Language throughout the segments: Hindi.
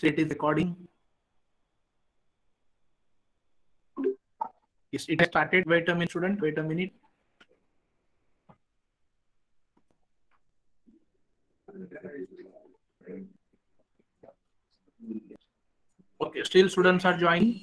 So it is recording. Yes, it has started. Wait a minute, student. Wait a minute. Okay, still students are joining.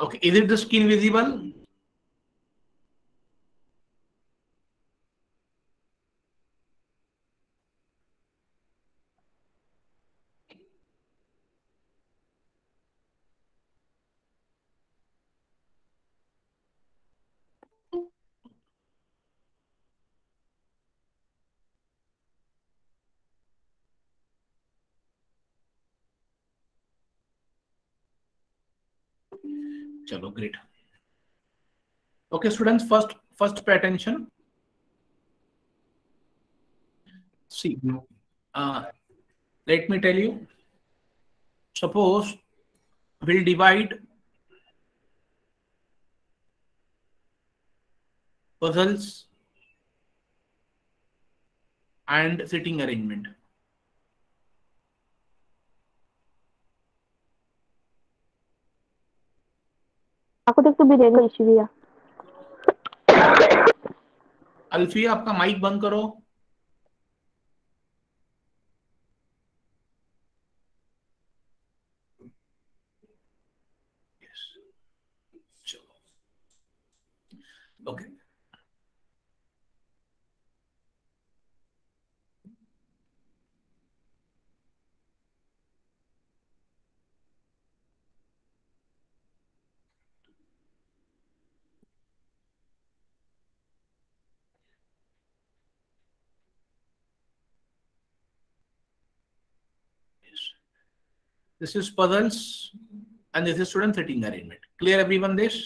Okay, is it the screen visible? चलो great okay students first first pay attention see let me tell you suppose will divide puzzles and sitting arrangement Aku तो भी देगा इशू भैया अल्फिया आपका माइक बंद करो Yes. चलो okay Yes. This is puzzles and this is student sitting arrangement. Clear, everyone, this?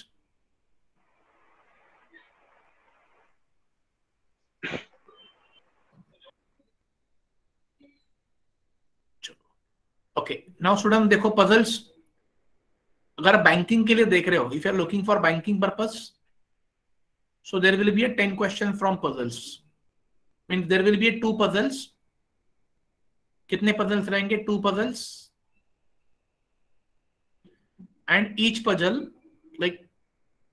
Okay now student देखो पजल्स अगर बैंकिंग के लिए देख रहे हो if you are looking for banking purpose so there will be a ten question from puzzles mean there will be a two puzzles कितने पजल्स रहेंगे? Two puzzles and each puzzle like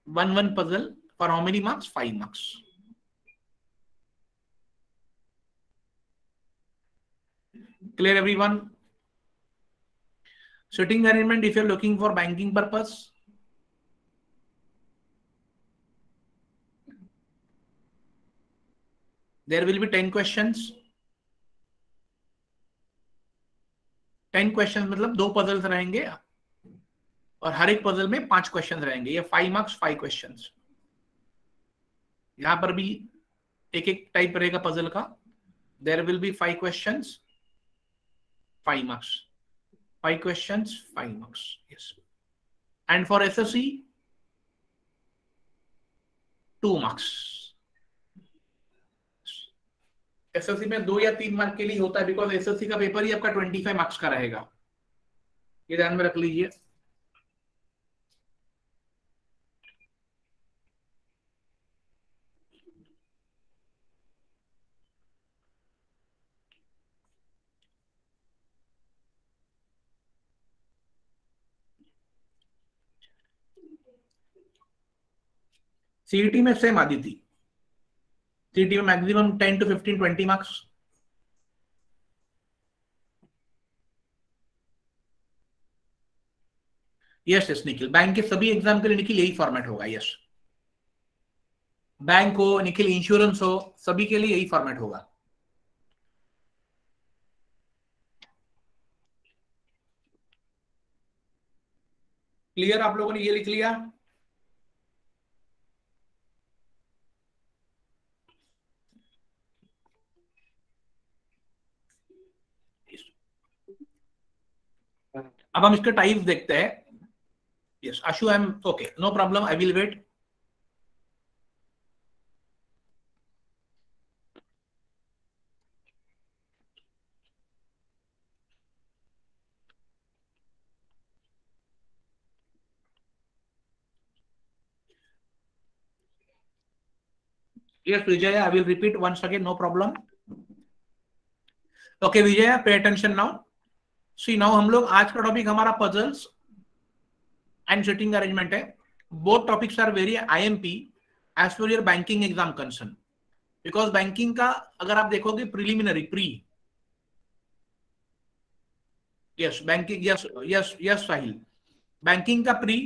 one one puzzle for how many marks five marks clear everyone sitting arrangement if you're looking for banking purpose there will be 10 questions 10 question मतलब दो पजल्स रहेंगे और हर एक पजल में पाँच क्वेश्चन रहेंगे ये फाइव मार्क्स फाइव क्वेश्चन यहाँ पर भी एक एक टाइप रहेगा पजल का there will be five question five marks five questions, five marks. Yes. And for SSC, two marks. SSC में दो या तीन मार्क के लिए होता है बिकॉज़ एसएससी का पेपर ही आपका ट्वेंटी फाइव मार्क्स का रहेगा ये ध्यान में रख लीजिए सीईटी में सेम आदि थी। सीईटी में maximum ten to fifteen twenty marks yes yes Nikhil bank के सभी एग्ज़ाम के लिए निखिल यही फॉर्मेट होगा यस बैंक हो निखिल इंश्योरेंस हो, सभी के लिए यही फॉर्मेट होगा। क्लियर आप लोगों ने ये लिख लिया? अब हम इसके टाइप देखते हैं। Yes Ashu I am okay no problem I will wait Vijaya I will repeat once again no problem okay Vijaya pay attention now See, now हम लोग आज का टॉपिक हमारा पजल्स एंड सिटिंग अरेंजमेंट है। Both topics are very IMP as per your banking exam concern because banking का अगर आप देखोगे preliminary pre yes banking yes yes yes Sahil banking का प्री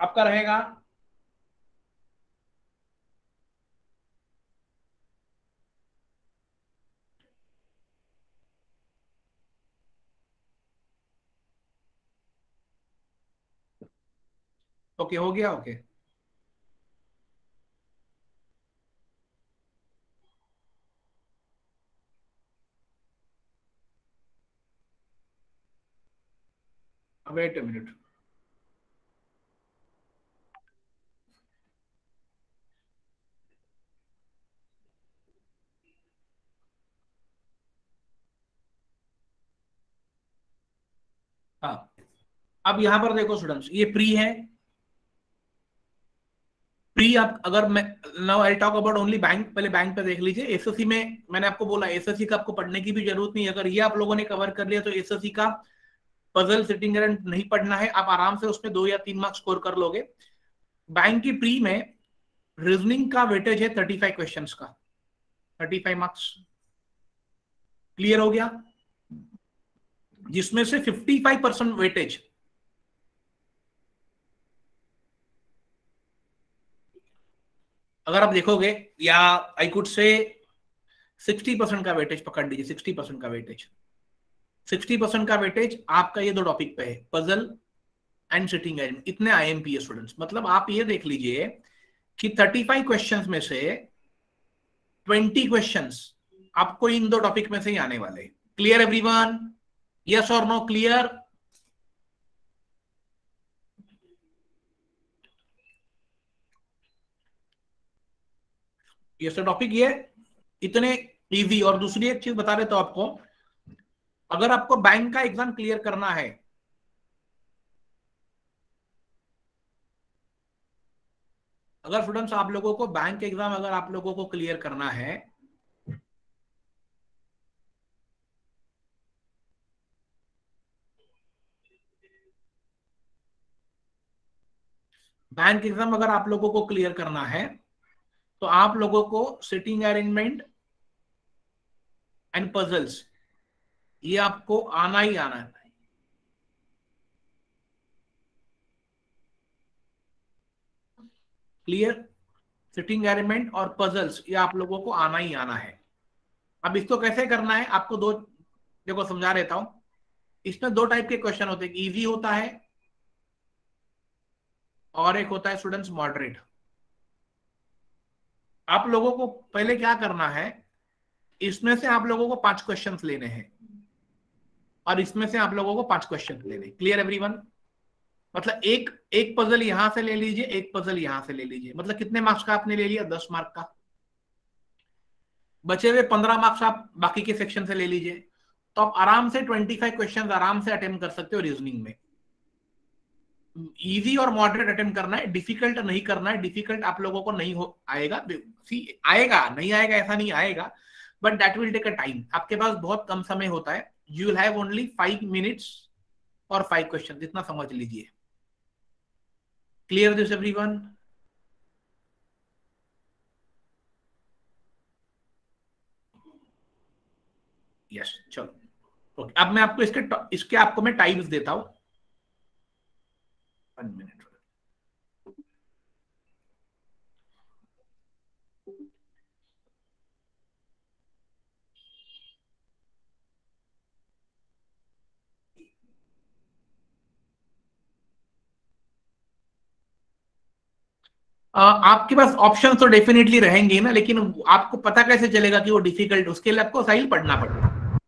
आपका रहेगा ओके हो गया ओके वेट अ मिनट हाँ। अब यहाँ पर देखो स्टूडेंट्स ये प्री है प्री आप अगर मैं now I talk about only bank पहले बैंक पे देख लीजिए। एसएससी में मैंने आपको बोला एसएससी का आपको पढ़ने की भी ज़रूरत नहीं अगर ये आप लोगों ने कवर कर लिया तो एसएससी का पजल सिटिंग नहीं पढ़ना है। आप आराम से उसमें दो या तीन मार्क्स स्कोर कर लोगे। बैंक की प्री में रीजनिंग का वेटेज है थर्टी फाइव क्वेश्चन का। थर्टी फाइव मार्क्स क्लियर हो गया? जिसमें से फिफ्टी फाइव परसेंट वेटेज अगर आप देखोगे, या I could say sixty percent का वेटेज पकड़ लीजिए सिक्सटी परसेंट का वेटेज सिक्सटी परसेंट का वेटेज आपका ये दो टॉपिक पे है पजल एंड सिटिंग एंड इतने आई एम पी स्टूडेंट्स मतलब आप ये देख लीजिए कि थर्टी फाइव क्वेश्चन में से ट्वेंटी क्वेश्चन आपको इन दो टॉपिक में से ही आने वाले क्लियर एवरीवन यस और नो क्लियर ये टॉपिक ये इतने इजी और दूसरी एक चीज़ बता रहे तो आपको, अगर आपको बैंक का एग्ज़ाम क्लियर करना है, अगर स्टूडेंट्स आप लोगों को बैंक एग्ज़ाम अगर आप लोगों को क्लियर करना है बैंक एग्ज़ाम अगर आप लोगों को क्लियर करना है तो आप लोगों को सिटिंग अरेंजमेंट एंड पजल्स ये आपको आना ही आना है। क्लियर सिटिंग अरेंजमेंट और पजल्स ये आप लोगों को आना ही आना है। अब इसको कैसे करना है? आपको दो, देखो समझा रहता हूँ। इसमें दो टाइप के क्वेश्चन होते हैं इजी होता है और एक होता है स्टूडेंट्स मॉडरेट आप लोगों को पहले क्या करना है, इसमें से आप लोगों को पाँच क्वेश्चन लेने हैं। और इसमें से आप लोगों को पाँच क्वेश्चन लेने क्लियर एवरीवन मतलब एक एक पजल यहाँ से ले लीजिए, एक पजल यहाँ से ले लीजिए। मतलब कितने मार्क्स का आपने ले लिया? दस मार्क का। बचे हुए पंद्रह मार्क्स आप बाकी के सेक्शन से ले लीजिए। तो आप आराम से ट्वेंटी फाइव क्वेश्चन आराम से अटेम्प्ट कर सकते हो रीजनिंग में। इजी और मॉडरेट अटेम्प्ट करना है डिफ़िकल्ट नहीं करना है डिफ़िकल्ट आप लोगों को नहीं हो, आएगा सी आएगा, नहीं आएगा, ऐसा नहीं आएगा but that will take a time आपके पास बहुत कम समय होता है you will have only five minutes और फाइव क्वेश्चन जितना समझ लीजिए। क्लियर दिस एवरीवन यस चलो। ओके अब मैं आपको इसके इसके आपको मैं टाइम्स देता हूँ। वन मिनट आपके पास ऑप्शन तो डेफिनेटली रहेंगे ना, लेकिन आपको पता कैसे चलेगा कि वो डिफ़िकल्ट उसके लिए आपको सही पढ़ना पड़ेगा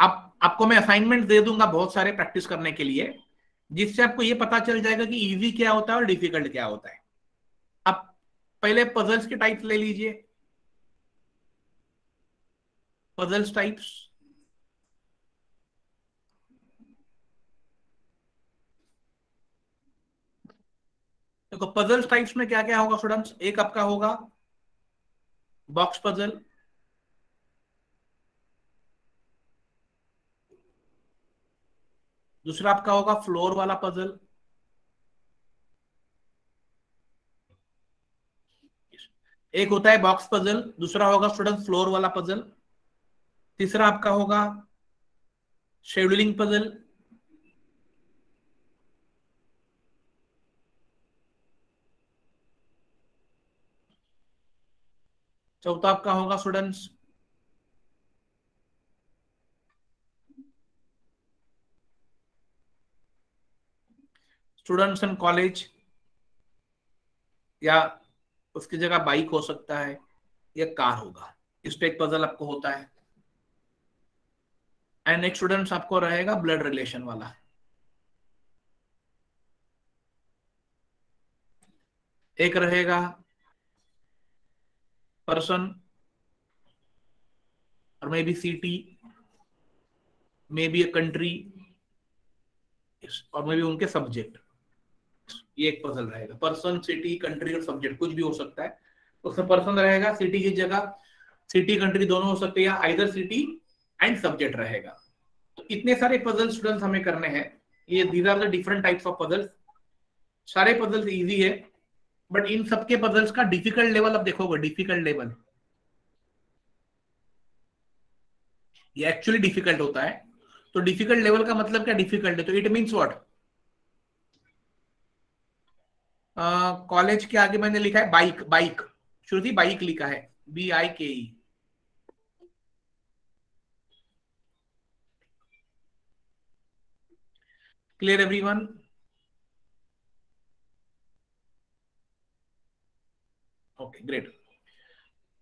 आप आपको मैं असाइनमेंट दे दूँगा बहुत सारे प्रैक्टिस करने के लिए, जिससे आपको ये पता चल जाएगा कि इजी क्या होता है और डिफ़िकल्ट क्या होता है। आप पहले पजल्स के टाइप्स ले लीजिए। पजल्स टाइप्स देखो पजल्स टाइप्स में क्या क्या होगा स्टूडेंट्स एक आपका होगा बॉक्स पजल दूसरा आपका होगा फ्लोर वाला पजल। एक होता है बॉक्स पजल, दूसरा होगा स्टूडेंट फ्लोर वाला पजल। तीसरा आपका होगा शेड्यूलिंग पजल। चौथा आपका होगा स्टूडेंट्स स्टूडेंट्स इन कॉलेज, या उसकी जगह बाइक हो सकता है, या कार होगा। इस पे एक पजल आपको होता है। एंड नेक्स्ट स्टूडेंट्स आपको रहेगा ब्लड रिलेशन वाला। एक रहेगा पर्सन और maybe city maybe a country और मे बी उनके सब्जेक्ट ये एक पजल रहेगा। पर्सन सिटी कंट्री और सब्जेक्ट कुछ भी हो सकता है। उसमें पर्सन रहेगा सिटी की जगह सिटी कंट्री दोनों हो सकते हैं, या आइदर सिटी एंड सब्जेक्ट रहेगा। तो इतने सारे पजल स्टूडेंट्स हमें करने हैं। ये these are the different types of puzzles सारे पजल्स इजी है बट इन सबके पजल्स का डिफ़िकल्ट लेवल अब देखोगे डिफ़िकल्ट लेवल ये एक्चुअली डिफ़िकल्ट होता है। तो डिफ़िकल्ट लेवल का मतलब क्या? डिफ़िकल्ट है। तो इट मीन्स व्हाट कॉलेज के आगे मैंने लिखा है बाइक बाइक। श्रुति बाइक लिखा है। B I K E clear everyone okay great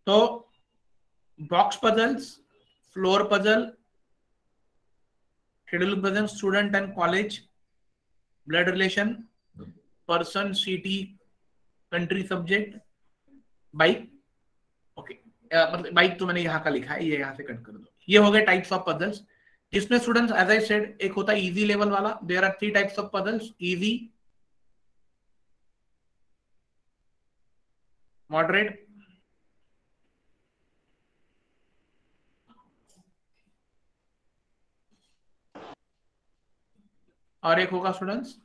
तो box puzzles floor puzzle schedule puzzle student and college blood relation person, city, country subject, bike okay मतलब बाइक तो मैंने यहाँ का लिखा है ये यहाँ से कट कर दो। ये हो गए टाइप्स ऑफ़ पजल्स जिसमें स्टूडेंट्स एज आई सेड एक होता है इजी लेवल वाला। There are three types of puzzles easy moderate और एक होगा स्टूडेंट्स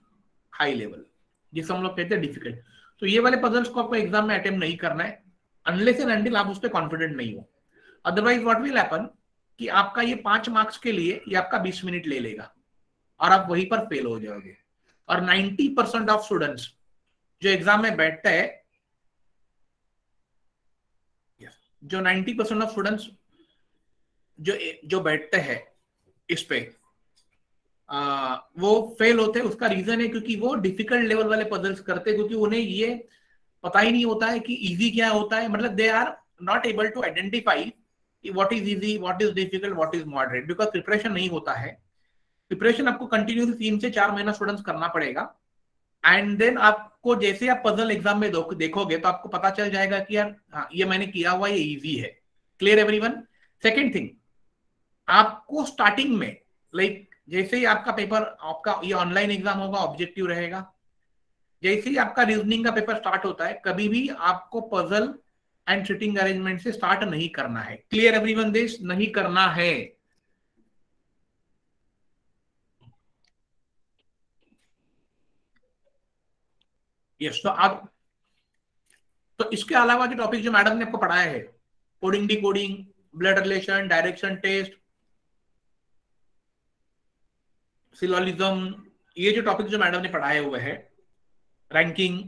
हाई लेवल जिसे हम लोग कहते हैं डिफ़िकल्ट तो ये वाले पजल्स को आपको एग्ज़ाम में अटेम्प्ट नहीं करना है अनलेस एंड अनटिल आप उस पर कॉन्फिडेंट नहीं हो. अदरवाइज़ व्हाट विल हैपन कि आपका ये पाँच मार्क्स के लिए ये आपका बीस मिनट ले लेगा और आप वहीं पर फेल हो जाओगे. और 90 परसेंट ऑफ़ स्टूडेंट्स जो एग्ज़ाम में बैठते हैं जो 90 परसेंट ऑफ़ स्टूडेंट्स जो जो बैठते हैं इस पे वो फेल होते हैं, उसका रीजन है क्योंकि वो डिफ़िकल्ट लेवल वाले पजल्स करते क्योंकि उन्हें ये पता ही नहीं होता है कि इजी क्या होता है। मतलब they are not able to identify what is easy what is difficult what is moderate because preparation नहीं होता है। प्रिपरेशन आपको कंटिन्यूसली तीन से चार महीना स्टूडेंट्स करना पड़ेगा। एंड देन आपको जैसे आप पजल एग्ज़ाम में देखोगे तो आपको पता चल जाएगा कि यार हाँ ये मैंने किया हुआ, ये इजी है। क्लियर एवरीवन सेकंड थिंग आपको स्टार्टिंग में लाइक जैसे ही आपका पेपर आपका ये ऑनलाइन एग्ज़ाम होगा ऑब्जेक्टिव रहेगा। जैसे ही आपका रीजनिंग का पेपर स्टार्ट होता है, कभी भी आपको पजल एंड सिटिंग अरेंजमेंट से स्टार्ट नहीं करना है। क्लियर एवरीवन दिस नहीं करना है। यस तो आप तो इसके अलावा जो टॉपिक जो मैडम ने आपको पढ़ाया है coding decoding blood relation direction test syllogism ये जो टॉपिक जो मैडम ने पढ़ाए हुए हैं रैंकिंग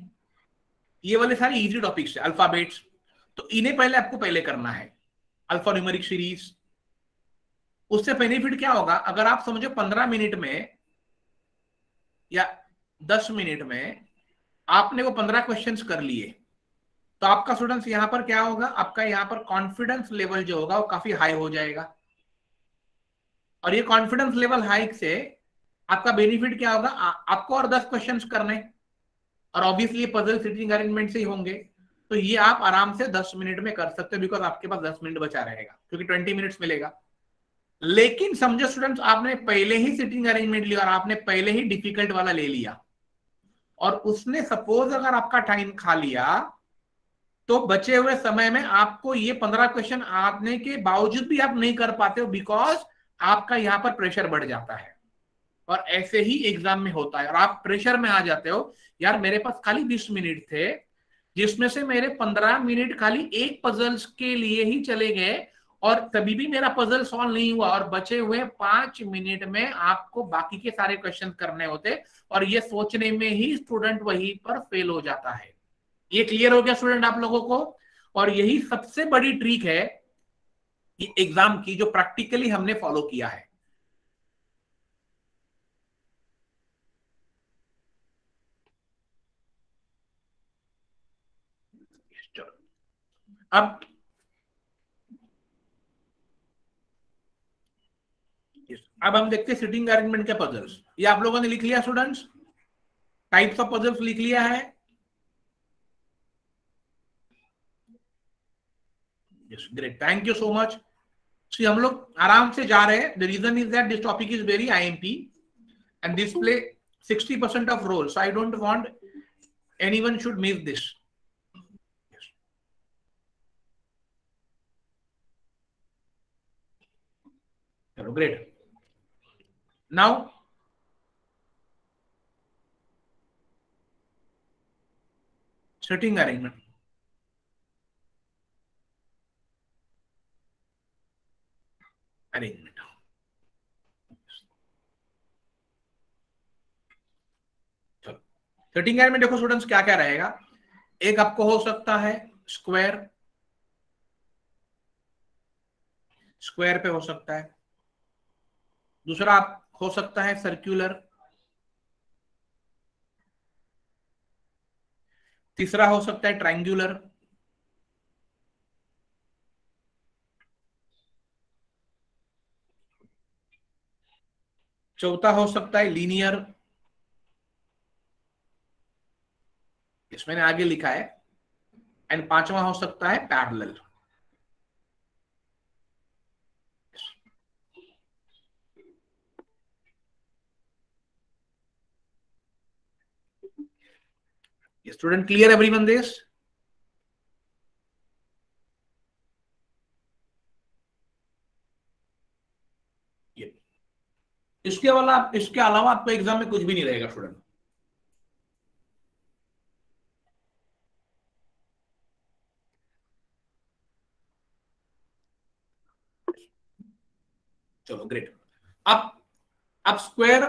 ये वाले सारे इजी टॉपिक्स है अल्फाबेट्स तो इन्हें पहले आपको पहले करना है। अल्फ़ा न्यूमेरिक सीरीज़ उससे बेनिफिट क्या होगा? अगर आप समझो पंद्रह मिनट में या दस मिनट में आपने वो पंद्रह क्वेश्चन कर लिए तो आपका स्टूडेंट्स यहाँ पर क्या होगा? आपका यहाँ पर कॉन्फिडेंस लेवल जो होगा वो काफ़ी हाई हो जाएगा। और ये कॉन्फिडेंस लेवल हाइक से आपका बेनिफिट क्या होगा? आपको और दस क्वेश्चन करने और ऑब्वियसली पजल सिटिंग अरेंजमेंट से ही होंगे। तो ये आप आराम से दस मिनट में कर सकते हो बिकॉज़ आपके पास दस मिनट बचा रहेगा, क्योंकि ट्वेंटी मिनट्स मिलेगा। लेकिन समझो स्टूडेंट्स आपने पहले ही सिटिंग अरेंजमेंट लिया और आपने पहले ही डिफ़िकल्ट वाला ले लिया। और उसने सपोज़ अगर आपका टाइम खा लिया तो बचे हुए समय में आपको ये पंद्रह क्वेश्चन आने के बावजूद भी आप नहीं कर पाते हो बिकॉज़ आपका यहाँ पर प्रेशर बढ़ जाता है। और ऐसे ही एग्ज़ाम में होता है। और आप प्रेशर में आ जाते हो, यार मेरे पास खाली बीस मिनट थे, जिसमें से मेरे पंद्रह मिनट खाली एक पजल्स के लिए ही चले गए और तभी भी मेरा पजल सॉल्व नहीं हुआ और बचे हुए पाँच मिनट में आपको बाकी के सारे क्वेश्चन करने होते और ये सोचने में ही स्टूडेंट वहीं पर फेल हो जाता है। ये क्लियर हो गया स्टूडेंट आप लोगों को? और यही सबसे बड़ी ट्रिक है एग्ज़ाम की जो प्रैक्टिकली हमने फॉलो किया है। अब अब हम देखते हैं सिटिंग अरेंजमेंट के पजल्स ये आप लोगों ने लिख लिया स्टूडेंट्स टाइप्स ऑफ़ पजल्स लिख लिया है? Great thank you so much see हम लोग आराम से जा रहे हैं. The reason is that this topic is very IMP and this play 60 percent of role so I don't want anyone should miss this चलो ग्रेट setting arrangement. Arrangement. चलो सेटिंग में देखो स्टूडेंट्स क्या क्या रहेगा एक आपको हो सकता है स्क्वायर स्क्वायर पे हो सकता है दूसरा आप, हो सकता है सर्कुलर तीसरा हो सकता है ट्रायंगुलर चौथा हो सकता है लीनियर इसमें आगे लिखा है। एंड पांचवा हो सकता है parallel student clear, everyone, this? इसके अलावा इसके अलावा आपको एग्ज़ाम में कुछ भी नहीं रहेगा स्टूडेंट चलो ग्रेट अब अब स्क्वायर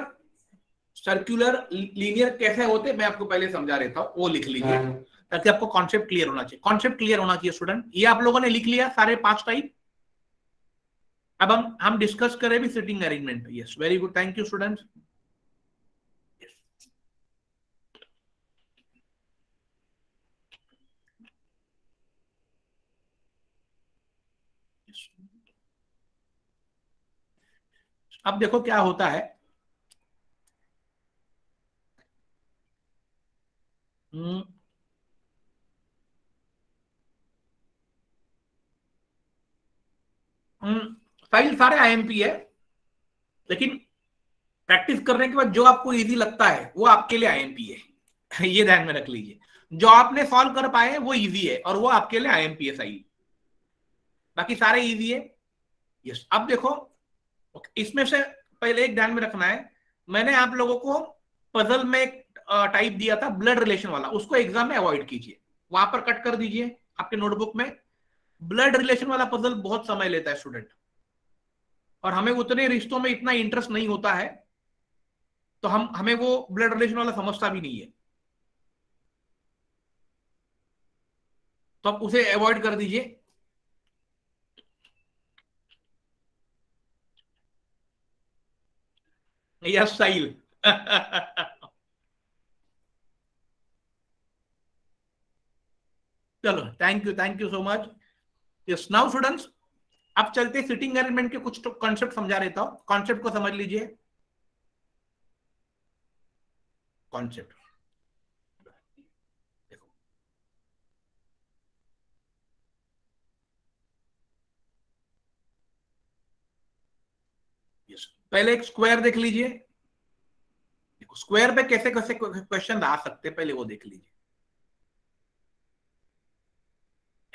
सर्कुलर लीनियर कैसे होते मैं आपको पहले समझा रहता हूँ वो लिख लीजिए हाँ। ताकि आपको कॉन्सेप्ट क्लियर होना चाहिए। कॉन्सेप्ट क्लियर होना चाहिए स्टूडेंट ये आप लोगों ने लिख लिया सारे पाँच टाइप अब हम हम डिस्कस करें भी sitting arrangement yes very good thank you student अब देखो क्या होता है। फ़ाइल हम्म। सारे आईएमपी है, लेकिन प्रैक्टिस करने के बाद जो आपको इजी लगता है, वो आपके लिए आईएमपी है। ये ध्यान में रख लीजिए। जो आपने सॉल्व कर पाए, वो इजी है और वो आपके लिए आईएमपी है सही। बाकी सारे इजी है। यस अब देखो इसमें से पहले एक ध्यान में रखना है। मैंने आप लोगों को पजल में एक टाइप दिया था ब्लड रिलेशन वाला, उसको एग्ज़ाम में अवॉइड कीजिए। वहाँ पर कट कर दीजिए आपके नोटबुक में। ब्लड रिलेशन वाला पजल बहुत समय लेता है स्टूडेंट और हमें उतने रिश्तों में इतना इंटरेस्ट नहीं होता है तो हम, हमें वो ब्लड रिलेशन वाला समझता भी नहीं है। तो आप उसे अवॉइड कर दीजिए। या स्टाइल चलो thank you thank you so much yes now students अब चलते सिटिंग अरेंजमेंट के कुछ कॉन्सेप्ट समझा रहता हूँ कॉन्सेप्ट को समझ लीजिए। कॉन्सेप्ट पहले एक स्क्वायर देख लीजिए। स्क्वायर पे कैसे कैसे क्वेश्चन आ सकते हैं, पहले वो देख लीजिए।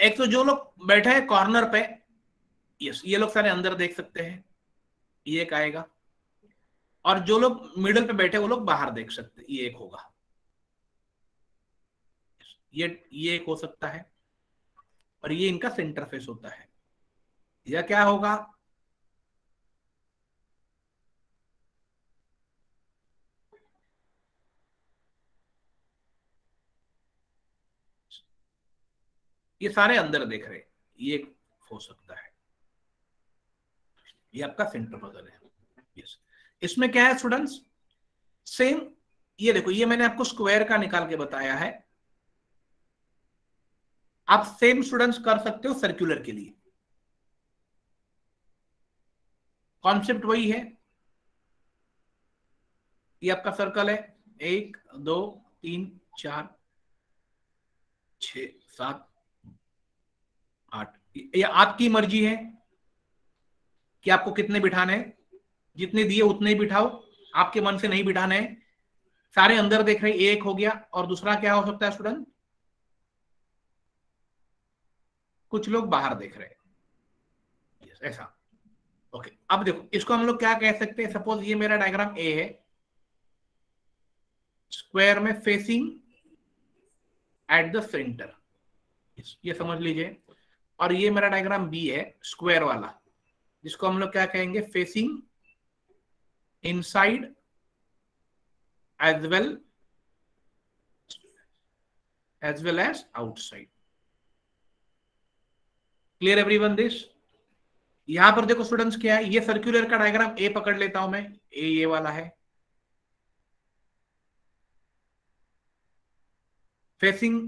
एक तो जो लोग बैठे हैं कॉर्नर पे यस ये लोग सारे अंदर देख सकते हैं, ये एक आएगा। और जो लोग मिडल पे बैठे वो लोग बाहर देख सकते ये एक होगा। ये ये एक हो सकता है। और ये इनका सेंटर फेस होता है। या क्या होगा? ये सारे अंदर देख रहे ये हो सकता है। ये आपका सेंटर पजल है। यस इसमें क्या है स्टूडेंट्स सेम ये देखो, ये मैंने आपको स्क्वायर का निकाल के बताया है। आप सेम स्टूडेंट्स कर सकते हो सर्कुलर के लिए। कॉन्सेप्ट वही है। ये आपका सर्कल है। एक, दो, तीन, चार छ सात ये आपकी मर्ज़ी है कि आपको कितने बिठाने हैं। जितने दिए उतने ही बिठाओ। आपके मन से नहीं बिठाने हैं। सारे अंदर देख रहे एक हो गया। और दूसरा क्या हो सकता है स्टूडेंट कुछ लोग बाहर देख रहे हैं। ऐसा। ओके अब देखो, इसको हम लोग क्या कह सकते हैं? सपोज़ ये मेरा डायग्राम ए है। स्क्वायर में फेसिंग एट द सेंटर ये समझ लीजिए। और ये मेरा डायग्राम बी है स्क्वायर वाला। जिसको हम लोग क्या कहेंगे? Facing inside as well as well as outside clear everyone this यहाँ पर देखो स्टूडेंट्स क्या है? ये सर्क्यूलर का डायग्राम ए पकड़ लेता हूँ मैं। ए ये वाला है। फेसिंग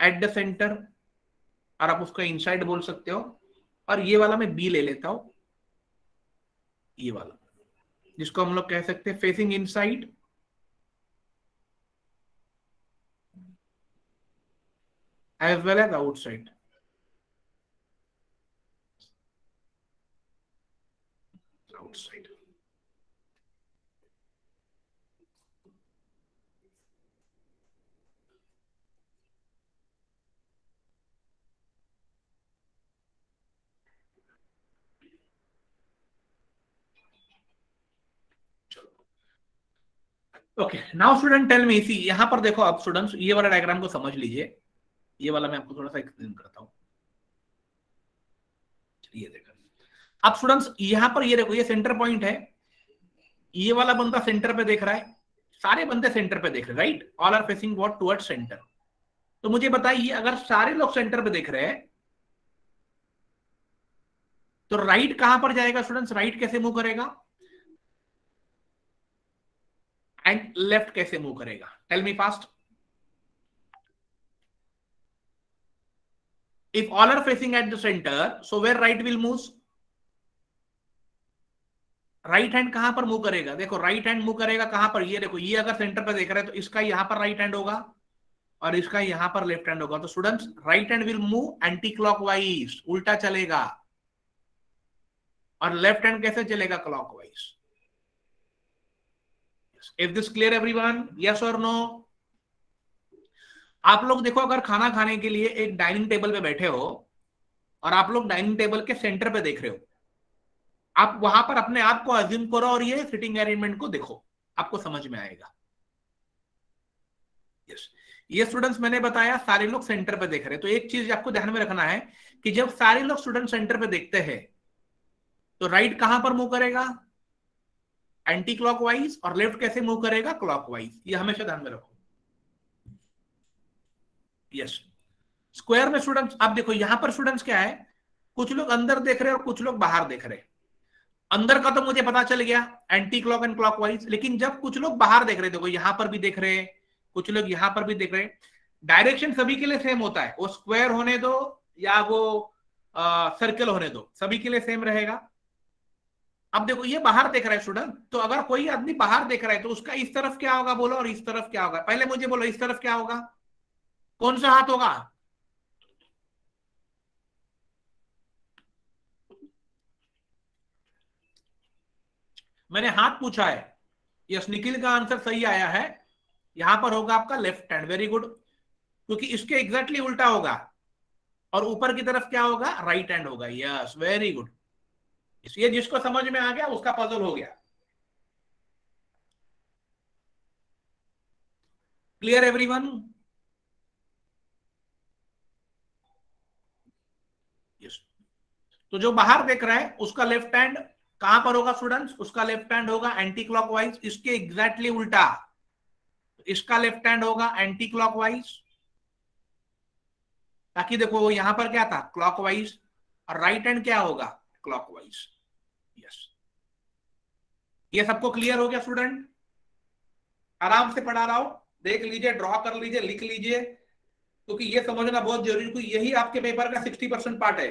एट द सेंटर और आप उसका इनसाइड बोल सकते हो, और ये वाला मैं बी ले लेता हूँ। ये वाला, जिसको हम लोग कह सकते हैं facing inside as well as outside outside okay now student tell me इसी यहाँ पर देखो अब स्टूडेंट्स ये वाला डायग्राम को समझ लीजिए। ये वाला मैं आपको थोड़ा सा एक्सप्लेन करता हूँ। ये देखो। अब स्टूडेंट्स यहाँ पर ये देखो, ये सेंटर पॉइंट है। ये वाला बंदा सेंटर पे देख रहा है। सारे बंदे सेंटर पे देख रहे right all are facing what toward centre तो मुझे बताइए अगर सारे लोग सेंटर पे देख रहे हैं तो राइट कहाँ पर जाएगा स्टूडेंट्स राइट कैसे मूव करेगा? एंड लेफ़्ट कैसे मूव करेगा? Tell me fast if all are facing at the center, so where right will move? Right hand कहाँ पर मूव करेगा? देखो राइट हैंड मूव करेगा कहाँ पर? ये देखो, ये अगर सेंटर पर देख रहे हैं तो इसका यहाँ पर राइट हैंड होगा और इसका यहाँ पर लेफ़्ट हैंड होगा। तो students right hand will move anticlockwise उल्टा चलेगा। और लेफ़्ट हैंड कैसे चलेगा? Clockwise if this clear everyone yes और नो आप लोग देखो, अगर खाना खाने के लिए एक डाइनिंग टेबल पे बैठे हो और आप लोग डाइनिंग टेबल के सेंटर पे देख रहे हो, आप वहाँ पर अपने आप को अज्यूम करो और ये सिटिंग अरेंजमेंट को देखो। आपको समझ में आएगा। यस ये स्टूडेंट्स मैंने बताया, सारे लोग सेंटर पे देख रहे हैं। तो एक चीज़ आपको ध्यान में रखना है कि जब सारे लोग स्टूडेंट सेंटर पे देखते हैं तो राइट कहाँ पर मूव करेगा? एंटी क्लॉकवाइज और लेफ़्ट कैसे मूव करेगा? क्लॉकवाइज ये हमेशा ध्यान में रखो। यस स्क्वायर में स्टूडेंट्स आप देखो, यहाँ पर स्टूडेंट्स क्या है? कुछ लोग अंदर देख रहे हैं और कुछ लोग बाहर देख रहे हैं। अंदर का तो मुझे पता चल गया एंटी क्लॉक एंड क्लॉकवाइज लेकिन जब कुछ लोग बाहर देख रहे देखो, यहाँ पर भी देख रहे हैं, कुछ लोग यहाँ पर भी देख रहे हैं। डायरेक्शन सभी के लिए सेम होता है। वो स्क्वायर होने दो या वो सर्कल होने दो। सभी के लिए सेम रहेगा। अब देखो, ये बाहर देख रहा है स्टूडेंट तो अगर कोई आदमी बाहर देख रहा है तो उसका इस तरफ़ क्या होगा बोलो और इस तरफ़ क्या होगा? पहले मुझे बोलो, इस तरफ़ क्या होगा? कौन सा हाथ होगा? मैंने हाथ पूछा है। यस, निखिल का आंसर सही आया है। यहाँ पर होगा आपका लेफ़्ट हैंड वेरी गुड क्योंकि इसके एग्जैक्टली उल्टा होगा। और ऊपर की तरफ़ क्या होगा? राइट हैंड होगा। यस वेरी गुड ये जिसको समझ में आ गया, उसका पजल हो गया। क्लियर एवरीवन तो जो बाहर देख रहा है, उसका लेफ़्ट हैंड कहाँ पर होगा स्टूडेंट्स उसका लेफ़्ट हैंड होगा एंटी क्लॉकवाइज इसके एग्जैक्टली उल्टा। इसका लेफ़्ट हैंड होगा एंटी क्लॉकवाइज ताकि देखो, यहाँ पर क्या था? क्लॉकवाइज और राइट हैंड क्या होगा? क्लॉकवाइज यस ये सबको क्लियर हो गया स्टूडेंट आराम से पढ़ा रहा हो। देख लीजिए ड्रॉ कर लीजिए, लिख लीजिए। क्योंकि ये समझना बहुत ज़रूरी, क्योंकि यही आपके पेपर का सिक्सटी परसेंट पार्ट है।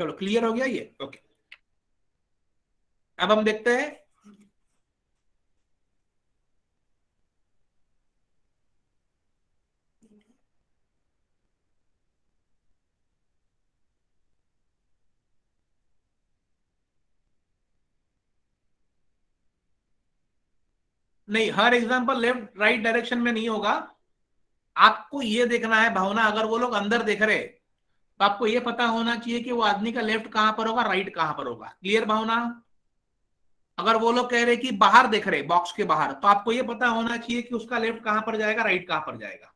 चलो क्लियर हो गया ये? ओके अब हम देखते हैं। नहीं, हर एग्जांपल लेफ़्ट राइट डायरेक्शन में नहीं होगा। आपको ये देखना है, भावना, अगर वो लोग अंदर देख रहे तो आपको ये पता होना चाहिए कि वो आदमी का लेफ़्ट कहाँ पर होगा राइट कहाँ पर होगा। क्लियर भावना? अगर वो लोग कह रहे कि बाहर देख रहे बॉक्स के बाहर तो आपको ये पता होना चाहिए कि उसका लेफ़्ट कहाँ पर जाएगा राइट कहाँ पर जाएगा।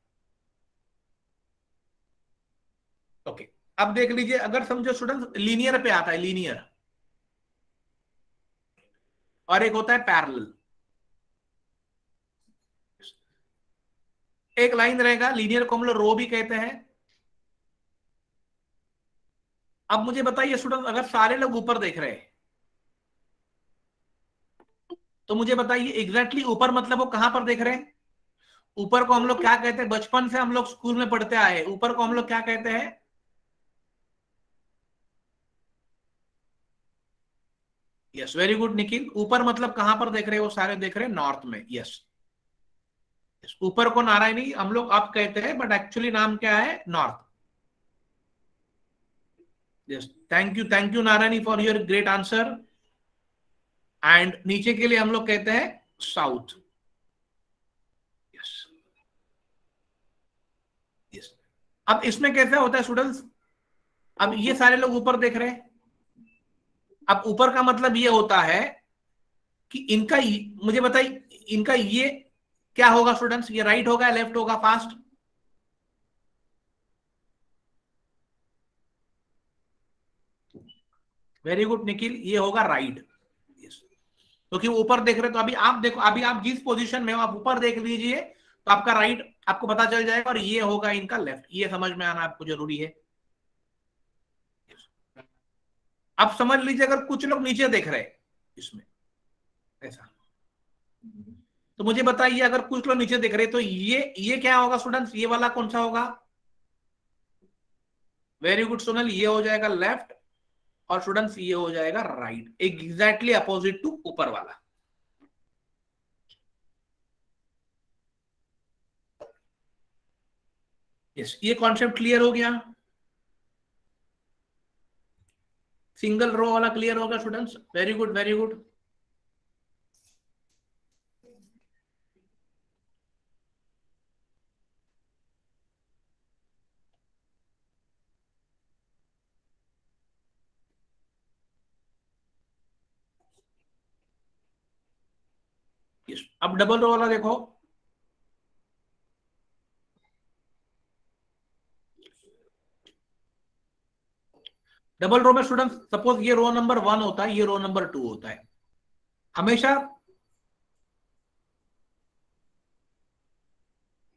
ओके अब देख लीजिए, अगर समझो स्टूडेंट लीनियर पे आता है लीनियर और एक होता है पैरल एक लाइन रहेगा लीनियर को हम लोग रो भी कहते हैं। अब मुझे बताइए स्टूडेंट अगर सारे लोग ऊपर देख रहे हैं तो मुझे बताइए एग्जैक्टली ऊपर मतलब वो कहाँ पर देख रहे हैं? ऊपर को हम लोग क्या कहते हैं? बचपन से हम लोग स्कूल में पढ़ते आए ऊपर को हम लोग क्या कहते हैं? यस वेरी गुड निखिल ऊपर मतलब कहाँ पर देख रहे हैं? वो सारे देख रहे हैं नॉर्थ में यस ऊपर को नारायणी हम लोग अब कहते हैं बट एक्चुअली नाम क्या है? North yes thank you thank you Narayani for your great answer and नीचे के लिए हम लोग कहते हैं साउथ यस यस अब इसमें कैसा होता है स्टूडेंट्स अब ये सारे लोग ऊपर देख रहे हैं। अब ऊपर का मतलब ये होता है कि इनका मुझे बताइए, इनका ये क्या होगा स्टूडेंट्स ये राइट होगा लेफ़्ट होगा फास्ट वेरी गुड निखिल ये होगा राइट क्योंकि तो ऊपर देख रहे तो अभी आप देखो, अभी आप जिस पोजीशन में हो, आप ऊपर देख लीजिए तो आपका राइट आपको पता चल जाएगा और ये होगा इनका लेफ़्ट ये समझ में आना आपको ज़रूरी है. आप समझ लीजिए, अगर कुछ लोग नीचे देख रहे इसमें, ऐसा। तो मुझे बताइए, अगर कुछ लोग नीचे देख रहे तो ये ये क्या होगा स्टूडेंट्स ये वाला कौन सा होगा? वेरी गुड सोनल ये हो जाएगा लेफ़्ट और स्टूडेंट्स ये हो जाएगा राइट एग्जैक्टली अपोजिट टू ऊपर वाला. यस ये कॉन्सेप्ट क्लियर हो गया? सिंगल रो वाला क्लियर होगा students very good very good yes. अब डबल रो वाला देखो। डबल रो में स्टूडेंट सपोज़ ये रो नंबर वन होता है, ये रो नंबर टू होता है। हमेशा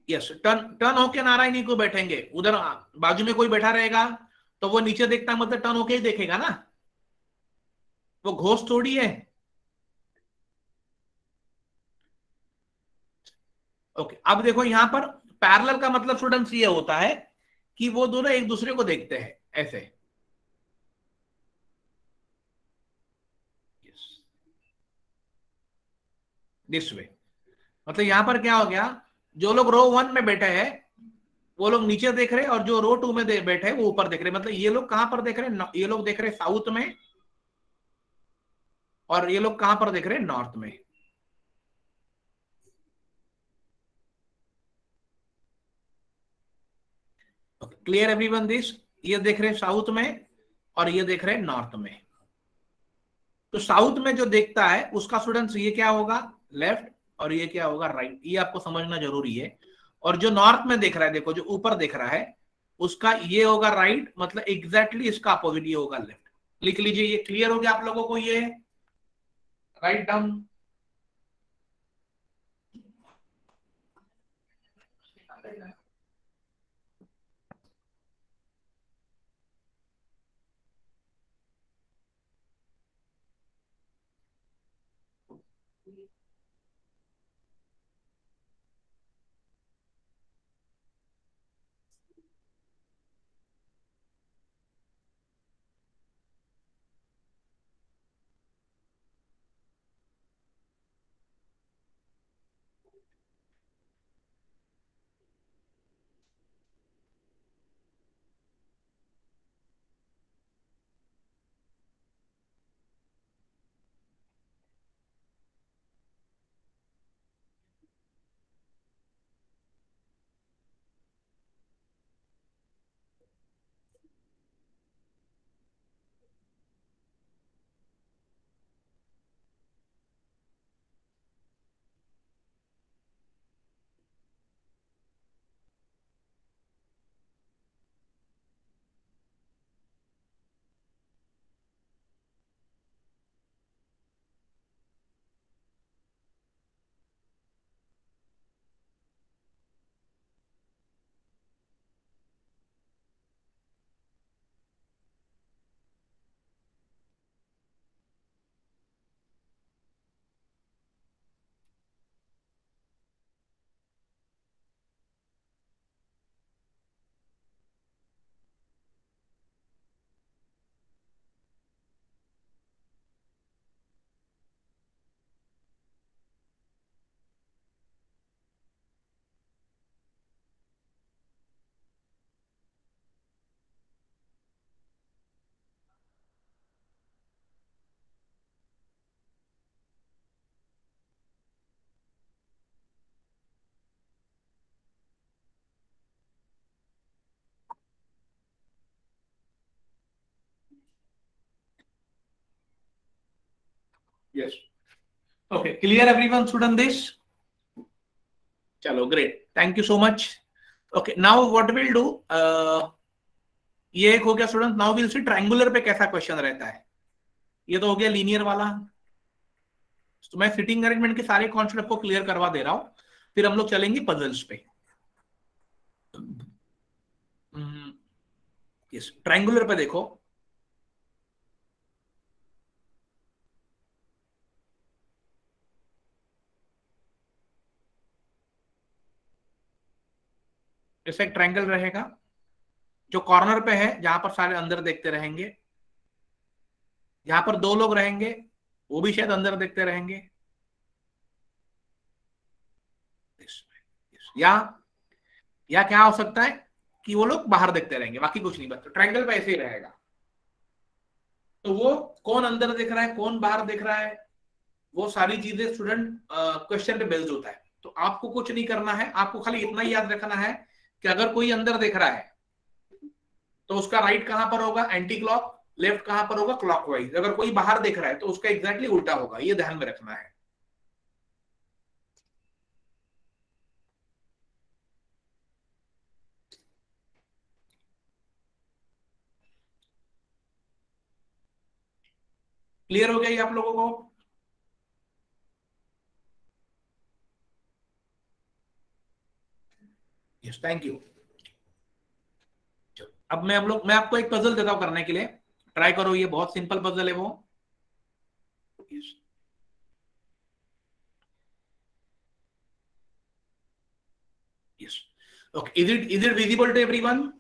यस टर्न टर्न होके नारायणी को बैठेंगे। उधर बाजू में कोई बैठा रहेगा तो वो नीचे देखता है मतलब टर्न होके ही देखेगा ना। वो घोष थोड़ी है। ओके, अब देखो यहाँ पर पैरेलल का मतलब स्टूडेंट्स ये होता है कि वो दोनों एक दूसरे को देखते हैं, ऐसे। दिस वे मतलब यहाँ पर क्या हो गया, जो लोग रो वन में बैठे हैं, वो लोग नीचे देख रहे हैं और जो रो टू में बैठे हैं, वो ऊपर देख रहे हैं। मतलब ये लोग कहाँ पर देख रहे हैं? ये लोग देख रहे हैं साउथ में और ये लोग कहाँ पर देख रहे हैं? नॉर्थ में। क्लियर एवरीवन दिस ये देख रहे हैं साउथ में और ये देख रहे हैं नॉर्थ में। तो साउथ में जो देखता है, उसका स्टूडेंट्स ये क्या होगा? लेफ़्ट और ये क्या होगा? राइट ये आपको समझना ज़रूरी है। और जो नॉर्थ में देख रहा है, देखो, जो ऊपर देख रहा है, उसका ये होगा राइट मतलब एग्जैक्टली exactly इसका अपोजिट ये होगा लेफ़्ट लिख लीजिए, ये क्लियर हो गया आप लोगों को ये? Write down we yes. Okay clear everyone student this? Chalo great. Thank you so much. Okay now what we'll do uh, ये एक हो गया student now will see triangular पे कैसा क्वेश्चन रहता है। ये तो हो गया लीनियर वाला। तो मैं सिटिंग अरेंजमेंट के सारे कॉन्सेप्ट को क्लियर करवा दे रहा हूँ। फिर हम लोग चलेंगे पजल्स पे। यस ट्रायंगुलर पे देखो। जैसे एक ट्रायंगल रहेगा, जो कॉर्नर पे है, जहाँ पर सारे अंदर देखते रहेंगे। यहाँ पर दो लोग रहेंगे, वो भी शायद अंदर देखते रहेंगे। या या क्या हो सकता है कि वो लोग बाहर देखते रहेंगे, बाकी कुछ नहीं, बस ट्रायंगल पे ऐसे ही रहेगा। तो वो कौन अंदर देख रहा है, कौन बाहर देख रहा है, वो सारी चीज़ें स्टूडेंट क्वेश्चन पे बेस्ड होता है। तो आपको कुछ नहीं करना है, आपको खाली इतना ही याद रखना है कि अगर कोई अंदर देख रहा है तो उसका राइट कहाँ पर होगा? एंटी क्लॉक लेफ़्ट कहाँ पर होगा? क्लॉकवाइज अगर कोई बाहर देख रहा है तो उसका एग्जैक्टली उल्टा होगा। ये ध्यान में रखना है। क्लियर हो गया ये आप लोगों को? यस थैंक यू अब मैं हम लोग, मैं आपको एक पजल देता हूँ करने के लिए। ट्राई करो, ये बहुत सिंपल पजल है वो। Yes. yes. Okay, is it is it visible to everyone?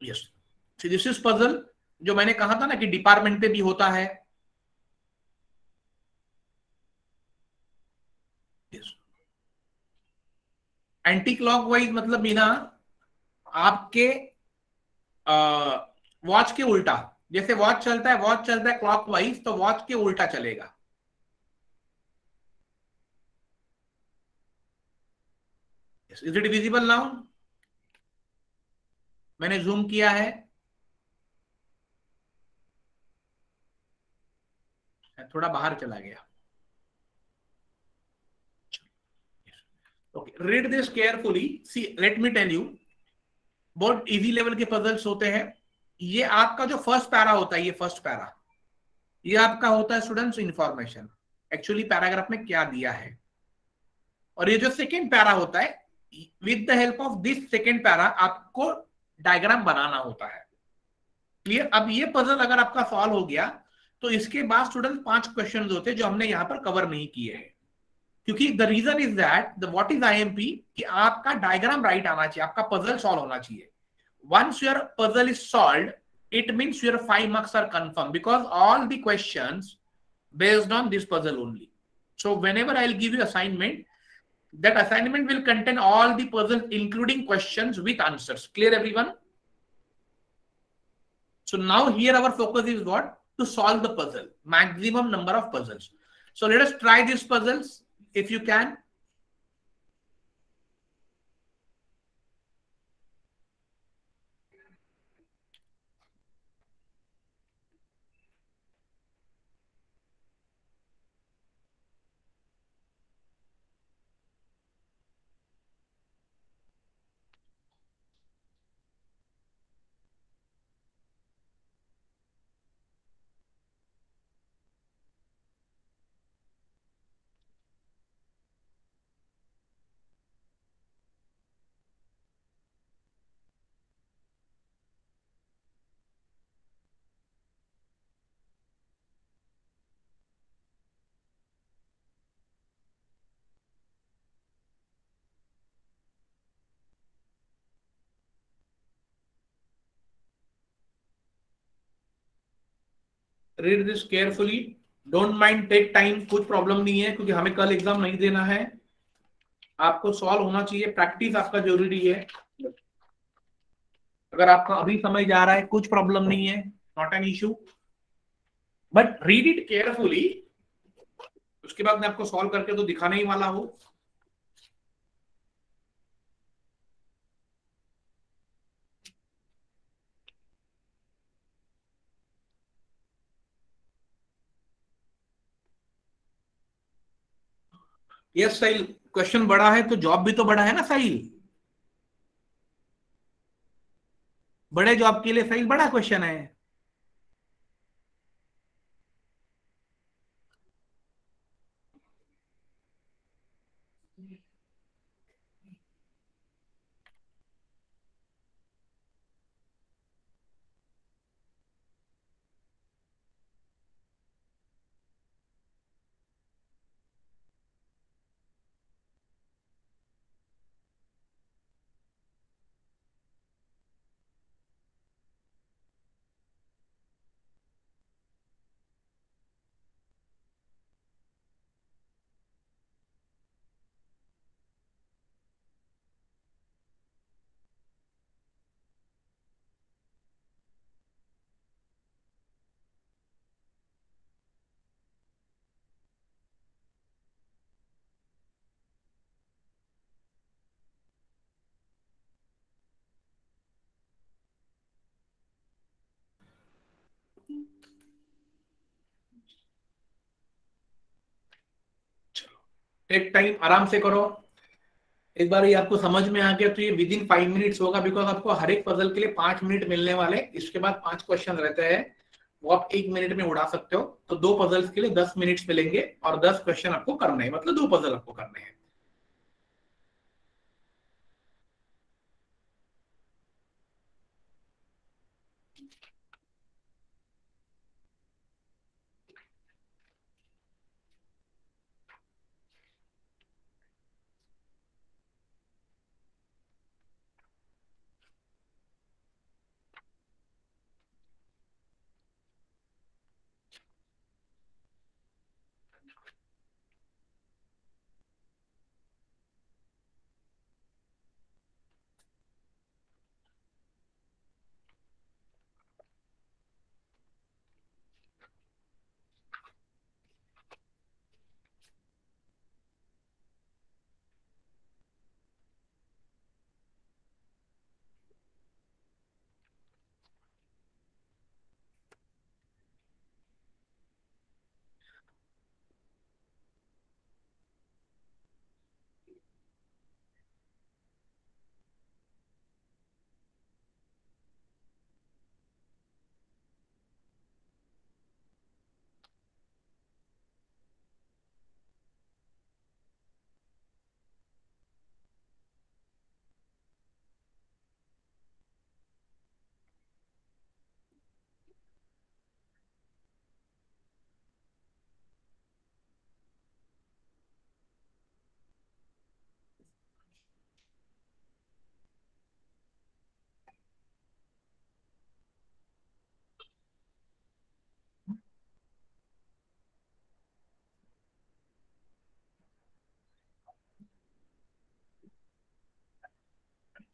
Yes. So जो मैंने कहा था ना कि डिपार्टमेंट पे भी होता है। एंटी क्लॉकवाइज मतलब बिना आपके वॉच के उल्टा। जैसे वॉच चलता है वॉच चलता है क्लॉकवाइज तो वॉच के उल्टा चलेगा। इज़ इट विजिबल नाउ मैंने जूम किया है। थोड़ा बाहर चला गया। Okay read this see let me tell you बहुत इजी लेवल के पजल्स होते हैं। ये आपका जो फ़र्स्ट पैरा होता है, ये फ़र्स्ट पैरा। ये आपका होता है स्टूडेंट्स इंफॉर्मेशन एक्चुअली पैराग्राफ में क्या दिया है? और ये जो सेकेंड पैरा होता है with the help of this second para, आपको डायग्राम बनाना होता है। क्लियर अब ये पजल अगर आपका सॉल्व हो गया तो इसके बाद स्टूडेंट पाँच क्वेश्चन होते हैं जो हमने यहाँ पर कवर नहीं किए हैं। क्योंकि the reason is that the what is I M P कि आपका डायग्राम राइट right आना चाहिए, आपका पजल सॉल्व होना चाहिए। Once your puzzle is solve it means your five marks are confirm because all the question based on this puzzle only so whenever I give you assignment that assignment will contain all the puzzle including question with answer clear every one so now here our focus is what to solve the puzzle maximum number of puzzles so let us try this puzzles if you can read this carefully don't mind take time कुछ प्रॉब्लम नहीं है, क्योंकि हमें कल एग्ज़ाम नहीं देना है। आपको सॉल्व होना चाहिए प्रैक्टिस आपका ज़रूरी है। अगर आपका अभी समझ जा रहा है, कुछ प्रॉब्लम नहीं है not an issue but read it carefully उसके बाद मैं आपको सॉल्व करके तो दिखाने ही वाला हूँ। यस साहिल क्वेश्चन बड़ा है तो जॉब भी तो बड़ा है ना साहिल बड़े जॉब के लिए साहिल बड़ा क्वेश्चन है। टेक टाइम आराम से करो। एक बार ये आपको समझ में आ गया तो ये विद इन फाइव मिनट्स होगा बिकॉज़ आपको हर एक पजल के लिए पाँच मिनट मिलने वाले इसके बाद पाँच क्वेश्चन रहते हैं। वो आप एक मिनट में उड़ा सकते हो। तो दो पजल्स के लिए दस मिनट्स मिलेंगे और दस क्वेश्चन आपको करने हैं। मतलब दो पजल आपको करने हैं।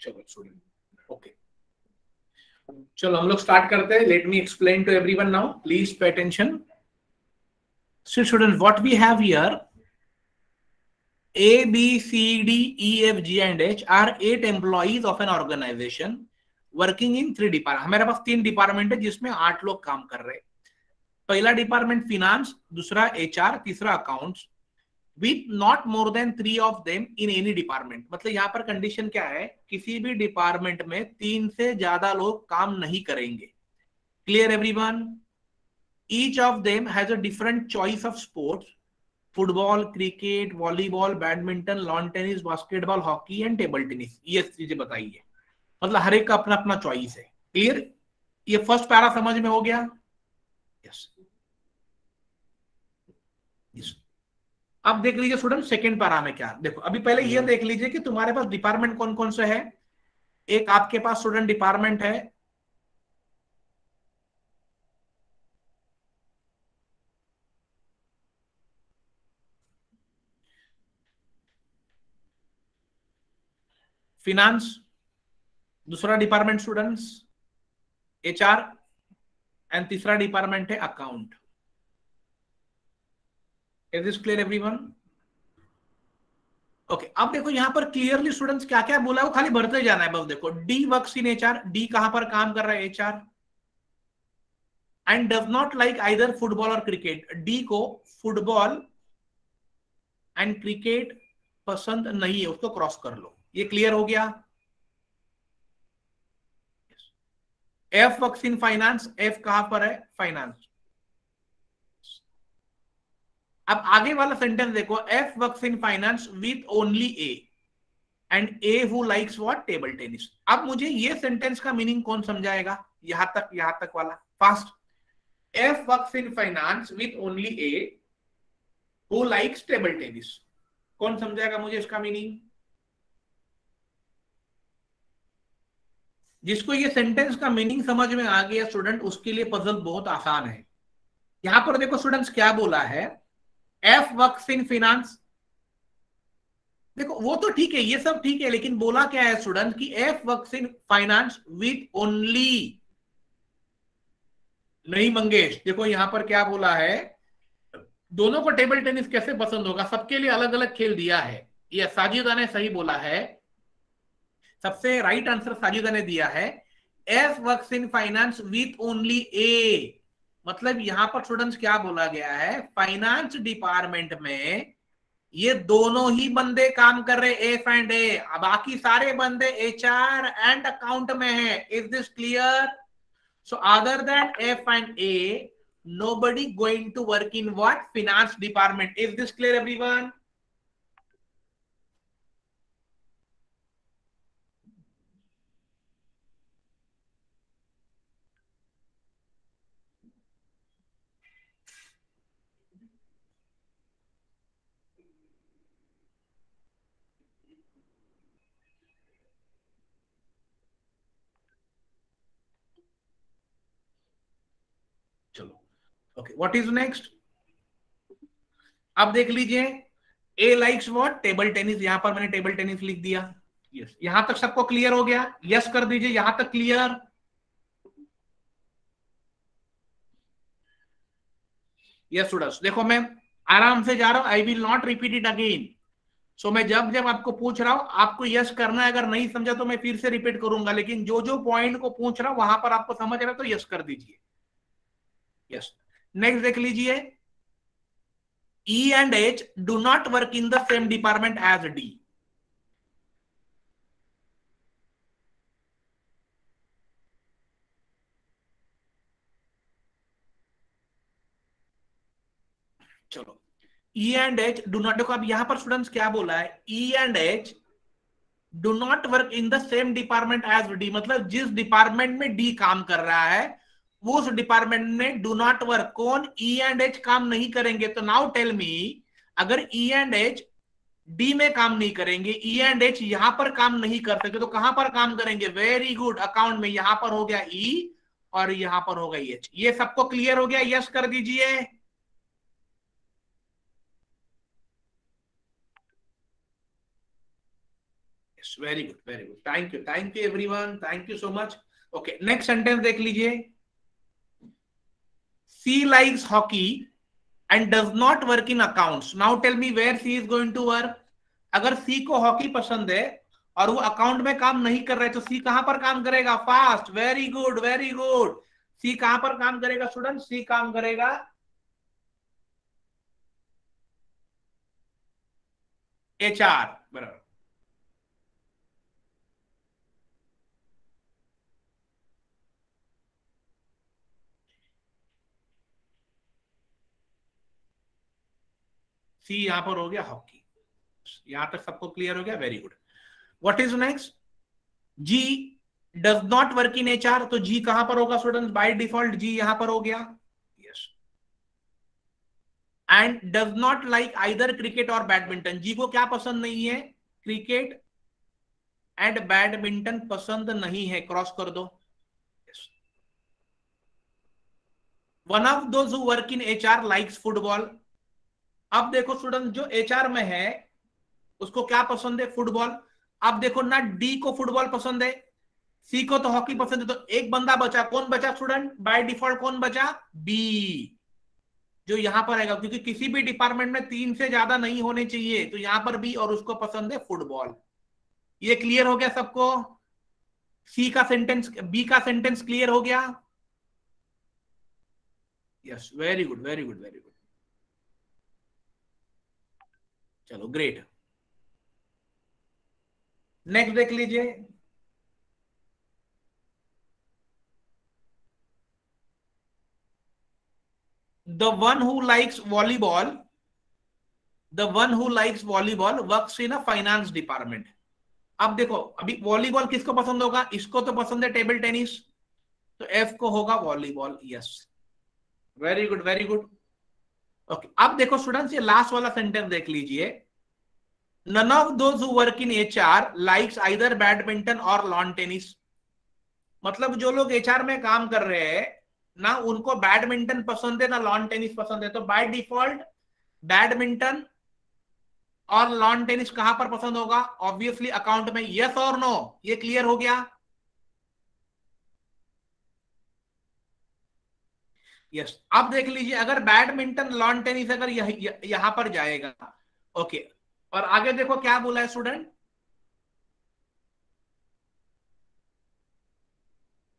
चलो स्टूडेंट ओके चलो, हम लोग स्टार्ट करते हैं। Let me explain to everyone now please pay attention so students, what we have here, a, b, c, d e f, g, and h are eight employees of an organization working in three department हमारे पास तीन डिपार्टमेंट है जिसमें आठ लोग काम कर रहे पहला डिपार्टमेंट फिनांस दूसरा एचआर तीसरा accounts with not more than three of them in any department मतलब यहाँ पर कंडीशन क्या है? किसी भी डिपार्टमेंट में तीन से ज़्यादा लोग काम नहीं करेंगे। Clear everyone each of them has a different choice of sports football cricket volleyball badminton lawn tennis basketball hockey and table tennis ये चीज़ें बताइए। मतलब हर एक का अपना अपना चॉइस है। क्लियर ये फ़र्स्ट पैरा समझ में हो गया? Yes yes. अब देख लीजिए स्टूडेंट सेकेंड पैरा में क्या? देखो अभी पहले ये देख लीजिए कि तुम्हारे पास डिपार्टमेंट कौन कौन से है? एक आपके पास स्टूडेंट डिपार्टमेंट है। फिनांस दूसरा डिपार्टमेंट स्टूडेंट्स एचआर एंड तीसरा डिपार्टमेंट है account is this clear everyone okay अब देखो यहाँ पर क्लियरली स्टूडेंट्स क्या क्या बोला वो खाली भरते जाना है, बस देखो D works in HR D कहाँ पर काम कर रहा है HR and does not like either football और क्रिकेट डी को फुटबॉल एंड क्रिकेट पसंद नहीं है, उसको क्रॉस कर लो। ये क्लियर हो गया? F works in finance F कहाँ पर है? फाइनेंस अब आगे वाला सेंटेंस देखो F works in finance with only A and A who likes what table tennis अब मुझे ये सेंटेंस का मीनिंग कौन समझाएगा? यहाँ तक यहाँ तक वाला. Fast F works in finance with only A who likes table tennis कौन समझाएगा मुझे इसका मीनिंग जिसको ये सेंटेंस का मीनिंग समझ में आ गया स्टूडेंट उसके लिए पजल बहुत आसान है. यहाँ पर देखो स्टूडेंट्स क्या बोला है? एफ़ वर्क्स इन फिनांस देखो, वो तो ठीक है, ये सब ठीक है, लेकिन बोला क्या है स्टूडेंट कि F works in finance with only नहीं, मंगेश, देखो, यहाँ पर क्या बोला है? दोनों को टेबल टेनिस कैसे पसंद होगा? सबके लिए अलग अलग खेल दिया है। ये साजिदा ने सही बोला है। सबसे राइट आंसर साजिदा ने दिया है। F works in finance with only A मतलब यहाँ पर स्टूडेंट्स क्या बोला गया है? फाइनेंस डिपार्टमेंट में ये दोनों ही बंदे काम कर रहे एफ़ एंड ए बाकी सारे बंदे एच आर एंड अकाउंट में है। Is this clear so other than F and A nobody going to work in what? Finance department is this clear, everyone चलो ओके व्हाट इज़ नेक्स्ट अब देख लीजिए A likes what table tennis यहाँ पर मैंने टेबल टेनिस लिख दिया। Yes yes. यहाँ तक सबको क्लियर हो गया? यस yes कर दीजिए, यहाँ तक क्लियर यस स्टूडेंट्स देखो मैं आराम से जा रहा हूँ I will not repeat it again so मैं जब जब आपको पूछ रहा हूँ, आपको यस yes करना है, अगर नहीं समझा तो मैं फिर से रिपीट करूँगा, लेकिन जो जो पॉइंट को पूछ रहा हूँ, वहाँ पर आपको समझ रहा है तो यस कर दीजिए। यस नेक्स्ट देख लीजिए। E and H do not work in the same department as D चलो। E and H do not देखो अब यहाँ पर स्टूडेंट्स क्या बोला है? E and H do not work in the same department as D मतलब जिस डिपार्टमेंट में डी काम कर रहा है उस डिपार्टमेंट में डू नॉट वर्क कौन ई एंड एच काम नहीं करेंगे? तो नाउ टेल मी अगर ई एंड एच डी में काम नहीं करेंगे ई एंड एच यहाँ पर काम नहीं कर सकते तो कहाँ पर काम करेंगे? वेरी गुड अकाउंट में यहाँ पर हो गया ई e और यहाँ पर हो गया एच ये सबको क्लियर हो गया? यस कर दीजिए। Very good very good thank you thank you everyone thank you so much okay next sentence देख लीजिए। C likes hockey and does not work in accounts. Now tell me where C is going to work. अगर C को हॉकी पसंद है और वो अकाउंट में काम नहीं कर रहे तो C कहाँ पर काम करेगा? Fast very good very good C कहाँ पर काम करेगा स्टूडेंट C काम करेगा। एच आर बराबर। सी यहाँ पर हो गया हॉकी। यहाँ तक सबको क्लियर हो गया very good what is next G does not work in H R तो जी कहाँ पर होगा स्टूडेंट बाय डिफ़ॉल्ट जी यहाँ पर हो गया। Yes and does not like either cricket और बैडमिंटन जी को क्या पसंद नहीं है? क्रिकेट एंड बैडमिंटन पसंद नहीं है। क्रॉस कर दो। One of those work in H R likes football अब देखो स्टूडेंट जो एचआर में है, उसको क्या पसंद है? फुटबॉल अब देखो ना डी को फुटबॉल पसंद है सी को तो हॉकी पसंद है तो एक बंदा बचा, कौन बचा स्टूडेंट बाय डिफ़ॉल्ट कौन बचा? बी जो यहाँ पर आएगा, क्योंकि किसी भी डिपार्टमेंट में तीन से ज़्यादा नहीं होने चाहिए तो यहाँ पर बी और उसको पसंद है फुटबॉल ये क्लियर हो गया सबको? सी का सेंटेंस बी का सेंटेंस क्लियर हो गया? Yes very good very good very good चलो ग्रेट नेक्स्ट देख लीजिए। The one who likes volleyball the one who likes volleyball works in a finance department अब देखो, अभी वॉलीबॉल किसको पसंद होगा? इसको तो पसंद है टेबल टेनिस तो एफ़ को होगा volleyball yes very good very good okay okay. अब देखो स्टूडेंट्स ये लास्ट वाला सेंटेंस देख लीजिए। None of those work in H R likes either badminton और लॉन टेनिस मतलब जो लोग एचआर में काम कर रहे हैं, ना उनको बैडमिंटन पसंद है, ना लॉन टेनिस पसंद है। तो बाय डिफ़ॉल्ट बैडमिंटन और लॉन टेनिस कहाँ पर पसंद होगा? ऑब्वियसली अकाउंट में यस और नो ये क्लियर हो गया? यस आप देख लीजिए अगर बैडमिंटन लॉन टेनिस अगर यह, यह, यहाँ पर जाएगा ओके और आगे देखो क्या बोला है स्टूडेंट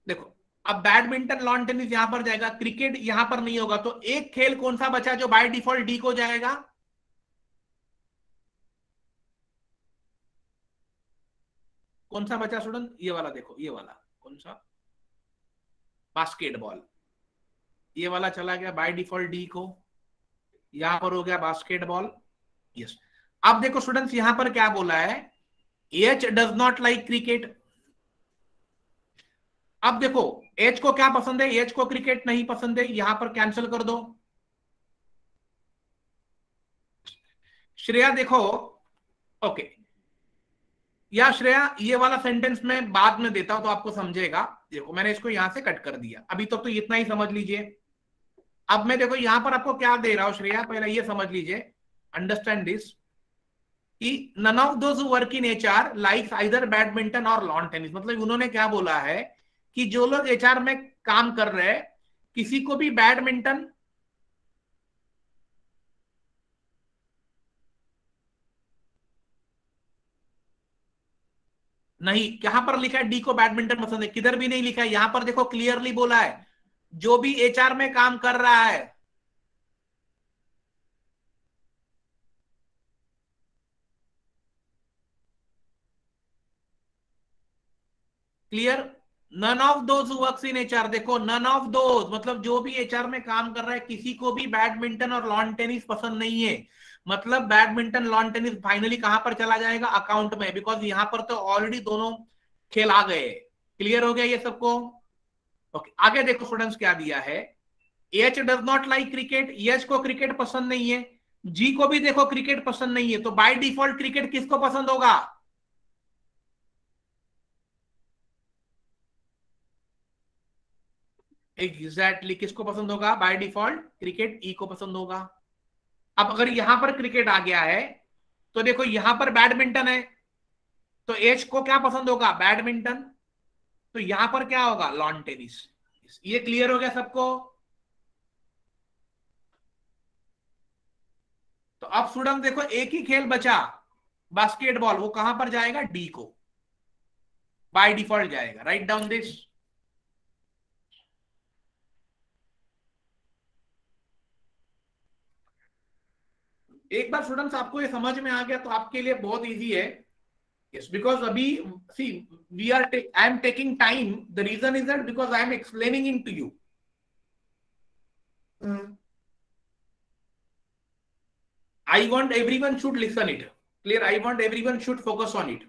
देखो अब बैडमिंटन लॉन टेनिस यहाँ पर जाएगा क्रिकेट यहाँ पर नहीं होगा तो एक खेल कौन सा बचा जो बाय डिफ़ॉल्ट डी को जाएगा? कौन सा बचा स्टूडेंट ये वाला देखो ये वाला कौन सा? बास्केटबॉल ये वाला चला गया बाय डिफ़ॉल्ट डी को। यहाँ पर हो गया बास्केटबॉल यस अब देखो स्टूडेंट्स यहाँ पर क्या बोला है? H does not like cricket अब देखो एच को क्या पसंद है? एच को क्रिकेट नहीं पसंद है। यहाँ पर कैंसिल कर दो। श्रेया देखो। ओके या श्रेया ये वाला सेंटेंस में बाद में देता हूँ तो आपको समझेगा। देखो मैंने इसको यहाँ से कट कर दिया। अभी तक तो, तो इतना ही समझ लीजिए। अब मैं देखो, यहाँ पर आपको क्या दे रहा हूँ, श्रेया, पहले ये समझ लीजिए अंडरस्टैंड दिस कि none of those work in H R likes either badminton और लॉन टेनिस मतलब उन्होंने क्या बोला है कि जो लोग एचआर में काम कर रहे हैं, किसी को भी बैडमिंटन नहीं, यहाँ पर लिखा है डी को बैडमिंटन पसंद है। किधर भी नहीं लिखा है, यहाँ पर देखो क्लियरली बोला है जो भी एचआर में काम कर रहा है। Clear none of those works in HR देखो नन ऑफ़ दोज मतलब जो भी एचआर में काम कर रहा है, किसी को भी बैडमिंटन और लॉन टेनिस पसंद नहीं है। मतलब बैडमिंटन लॉन टेनिस फाइनली कहाँ पर चला जाएगा? अकाउंट में बिकॉज़ यहाँ पर तो ऑलरेडी दोनों खेल आ गए। क्लियर हो गया ये सबको? ओके आगे देखो स्टूडेंट्स क्या दिया है? H does not like cricket H को क्रिकेट पसंद नहीं है जी को भी देखो क्रिकेट पसंद नहीं है तो बाय डिफ़ॉल्ट क्रिकेट किसको पसंद होगा? एग्जैक्टली किसको पसंद होगा? बाय डिफ़ॉल्ट क्रिकेट ई को पसंद होगा। अब अगर यहाँ पर क्रिकेट आ गया है तो देखो यहाँ पर बैडमिंटन है तो एच को क्या पसंद होगा? बैडमिंटन तो यहाँ पर क्या होगा? लॉन टेनिस ये क्लियर हो गया सबको? तो अब स्टूडेंट देखो, एक ही खेल बचा। बास्केटबॉल वो कहाँ पर जाएगा? डी को। बाय डिफ़ॉल्ट जाएगा। राइट डाउन दिस एक बार स्टूडेंट्स आपको ये समझ में आ गया तो आपके लिए बहुत इजी है। Yes because abhi see we are i am taking time. The reason is that because i am explaining it to you. Mm. i want everyone should listen it. Clear? I want everyone should focus on it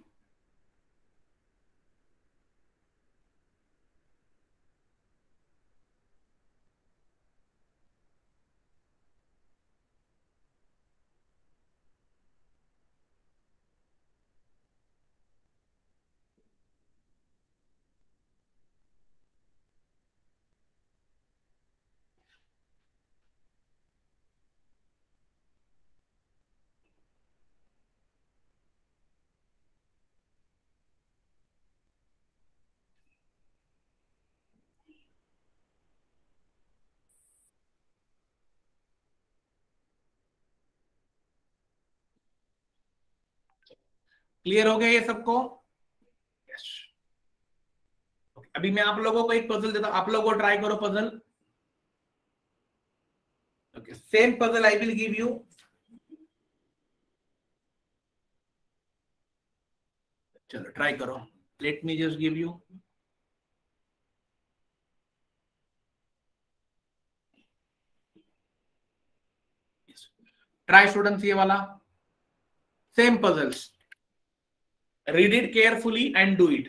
clear हो गया ये सबको? यस अभी मैं आप लोगों को एक पजल देता हूँ। आप लोगों को ट्राई करो puzzle okay same puzzle I will give you चलो ट्राई करो। Let me just give you try students ये वाला। Same puzzles read it carefully and do it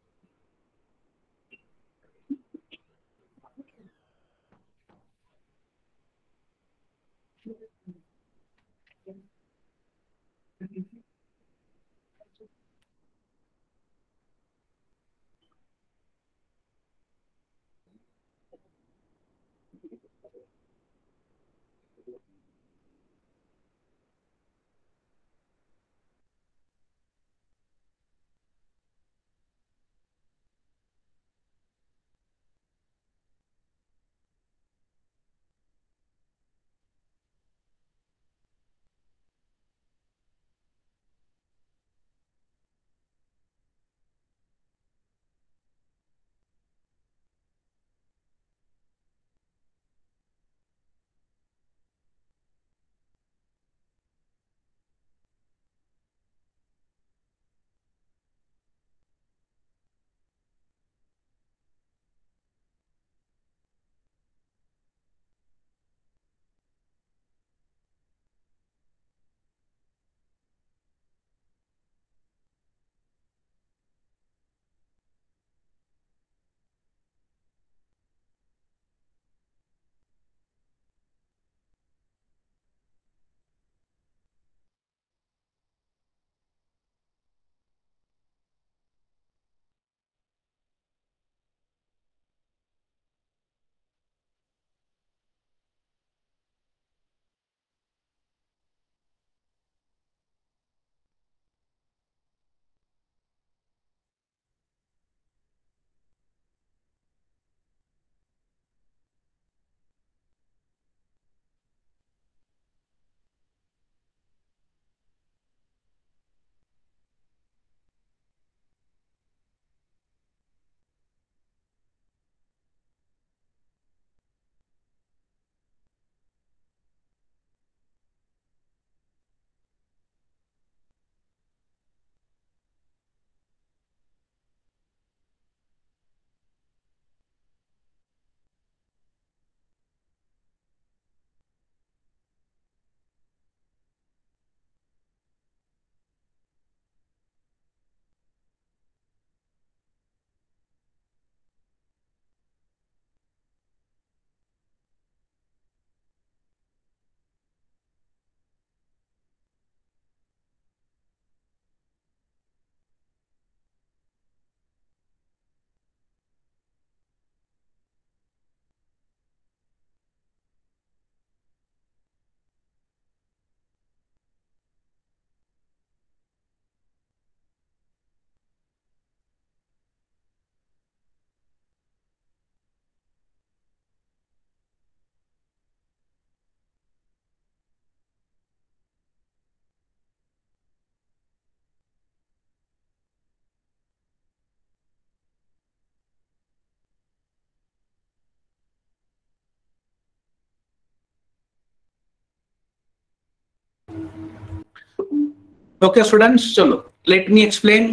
okay students चलो लेट मी एक्सप्लेन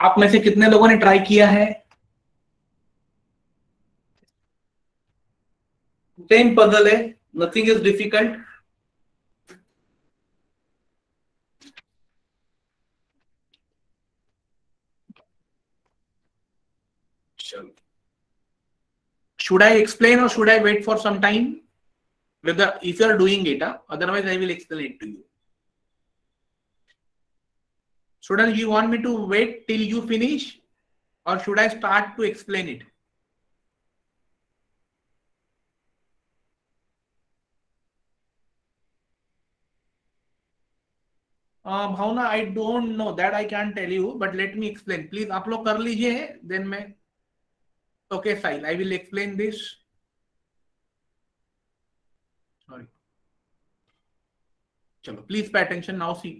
आप में से कितने लोगों ने ट्राई किया है सेम पजल है nothing is difficult should i explain or should i wait for some time whether if you are doing it uh, otherwise i will explain it to you Students, you want me to wait till you finish? Or should I start to explain it? Bhavna I don't know that I can tell you but let me explain please आप लोग कर लीजिए देन मैं okay soil I will explain this sorry चलो please pay attention now see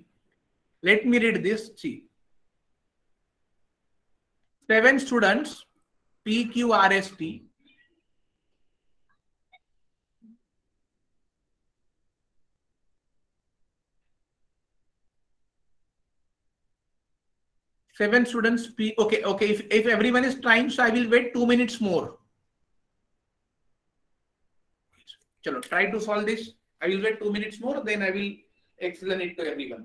Let me read this. See. Seven students, PQRST, seven students p okay okay if, if everyone is trying so i will wait two minutes more Chalo, try to solve this i will wait two minutes more then i will explain it to everyone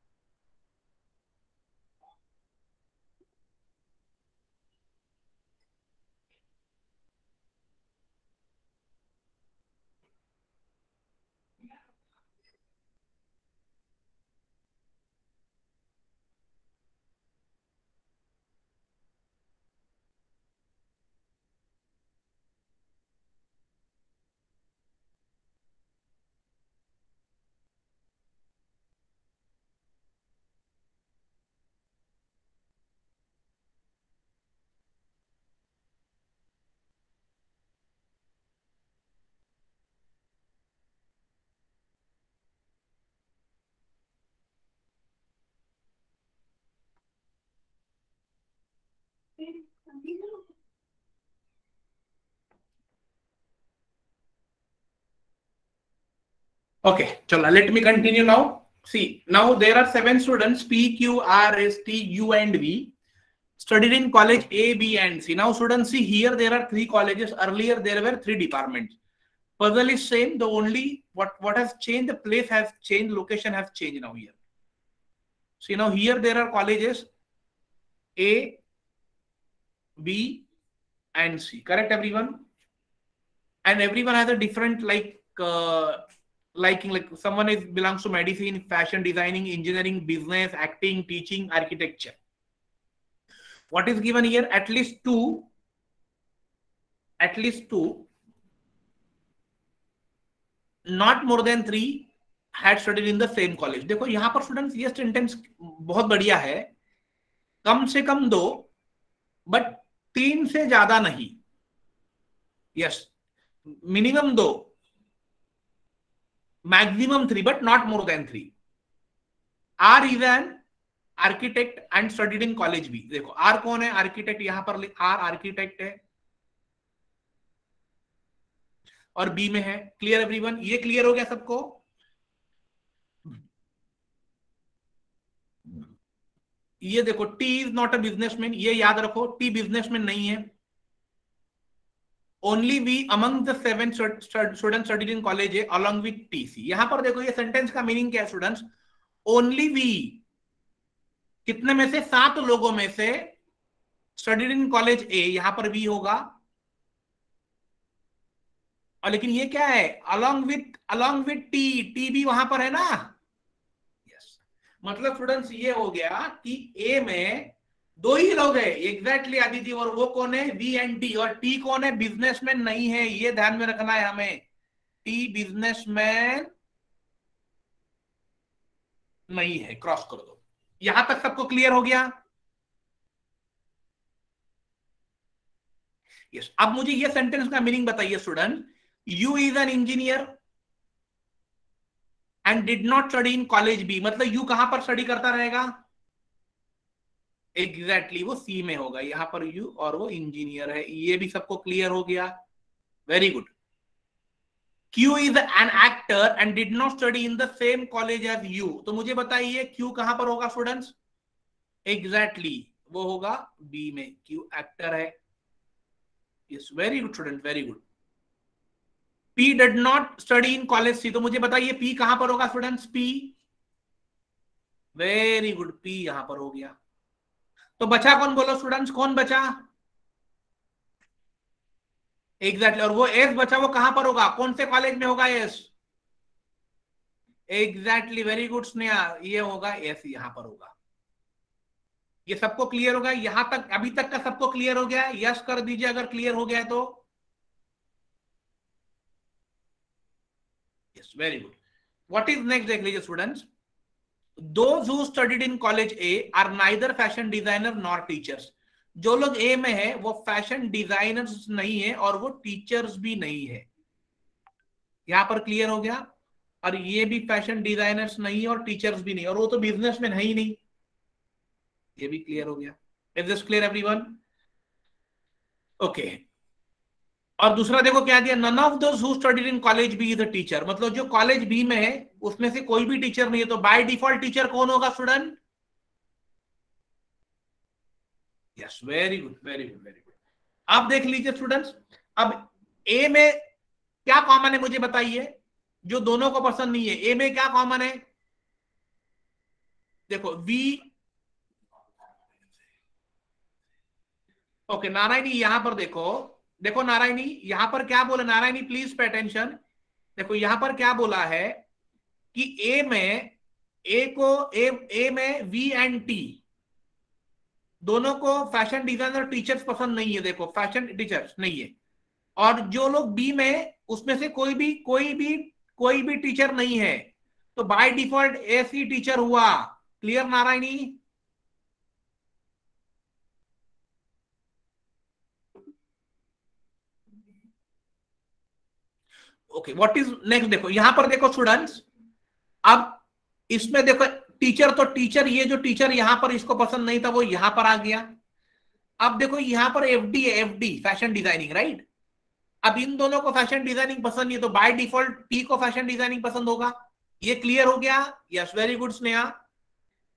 Okay, chala, let me continue now. See, now there are seven students P, Q, R, S, T, U, and V studied in college A, B, and C. Now, students, see here there are three colleges. Earlier there were three departments. Puzzle is same. The only what what has changed, the place has changed, location has changed now here. See now here there are colleges A, B, and C. Correct, everyone? And everyone has a different like. Uh, liking like someone is belongs to medicine fashion designing engineering business acting teaching architecture what is given here at least two at least two not more than three had studied in the same college देखो यहाँ पर स्टूडेंट्स ये सेंटेंस बहुत बढ़िया है कम से कम दो बट तीन से ज़्यादा नहीं। यस मिनिमम दो। Maximum three but not more than three R is an architect and studied in college भी। देखो आर कौन है? आर्किटेक्ट यहाँ पर आर आर्किटेक्ट है। और बी में है। क्लियर एवरीवन ये क्लियर हो गया सबको? ये देखो T is not a businessman ये याद रखो टी बिजनेसमैन नहीं है। Only V among the seven student studied in college along with T C यहाँ पर देखो, ये सेंटेंस का मीनिंग क्या है स्टूडेंट्स ओनली वी कितने में से? सात लोगों में से स्टडीड इन कॉलेज ए यहाँ पर वी होगा। और लेकिन ये क्या है? Along with along with T T भी वहाँ पर है ना? मतलब स्टूडेंट्स ये हो गया कि ए में दो ही लोग है। एग्जैक्टली आदित्य, और वो कौन है? वी एंड टी और टी कौन है? बिजनेसमैन नहीं है। ये ध्यान में रखना है हमें। टी बिजनेसमैन नहीं है। क्रॉस कर दो। यहाँ तक सबको क्लियर हो गया? Yes yes. अब मुझे ये सेंटेंस का मीनिंग बताइए student U is an engineer and did not study in college B मतलब यू कहाँ पर स्टडी करता रहेगा? एग्जैक्टली exactly वो सी में होगा। यहाँ पर यू और वो इंजीनियर है। ये भी सबको क्लियर हो गया। Very good Q is an actor and did not study in the same college as U तो मुझे बताइए क्यू कहाँ पर होगा स्टूडेंट्स एग्जैक्टली exactly, वो होगा बी में। क्यू एक्टर है। Yes very good student very good P did not study in college C तो मुझे बताइए पी कहाँ पर होगा students P very good P यहाँ पर हो गया। तो बचा कौन? बोलो स्टूडेंट्स कौन बचा? Exactly exactly. और वो एस बचा, वो कहाँ पर होगा? कौन से कॉलेज में होगा S exactly very good Sneha ये होगा एस यहाँ पर होगा। ये सबको क्लियर होगा यहाँ तक, अभी तक का सबको क्लियर हो गया? यस कर दीजिए, अगर क्लियर हो गया तो। Very good what is next देख लीजिए students those who studied in college A are neither fashion designer nor teachers. जो लोग ए में है, वो फ़ैशन डिजाइनर्स नहीं है और वो टीचर्स भी नहीं है। यहाँ पर क्लियर हो गया? और ये भी फ़ैशन डिजाइनर्स नहीं और टीचर्स भी नहीं और वो तो बिजनेसमैन है ही नहीं। ये भी क्लियर हो गया। Is this clear everyone okay और दूसरा देखो क्या दिया none of those studied in college B is a teacher मतलब जो कॉलेज बी में है, उसमें से कोई भी टीचर नहीं है तो बाय डिफ़ॉल्ट टीचर कौन होगा student yes very good very good very good आप देख लीजिए स्टूडेंट्स अब ए में क्या कॉमन है मुझे बताइए, जो दोनों को पसंद नहीं है। ए में क्या कॉमन है? देखो वी ओके नारायणी, यहाँ पर देखो देखो नारायणी यहाँ पर क्या बोला? नारायणी प्लीज़ पे अटेंशन देखो यहाँ पर क्या बोला है कि ए में ए को ए, ए में वी एंड टी दोनों को फ़ैशन डिज़ाइनर टीचर्स पसंद नहीं है देखो फ़ैशन टीचर्स नहीं है। और जो लोग बी में उसमें से कोई भी कोई भी कोई भी टीचर नहीं है। तो by default A C teacher हुआ। Clear Narayani? Okay what is next देखो, यहाँ पर देखो स्टूडेंट्स अब इसमें देखो टीचर तो टीचर ये जो टीचर यहाँ पर इसको पसंद नहीं था, वो यहाँ पर आ गया। अब देखो, यहाँ पर F D F D fashion designing right अब इन दोनों को फ़ैशन डिज़ाइनिंग पसंद नहीं तो बाय डिफ़ॉल्ट टी को फ़ैशन डिज़ाइनिंग पसंद होगा। ये क्लियर हो गया? Yes very good Sneha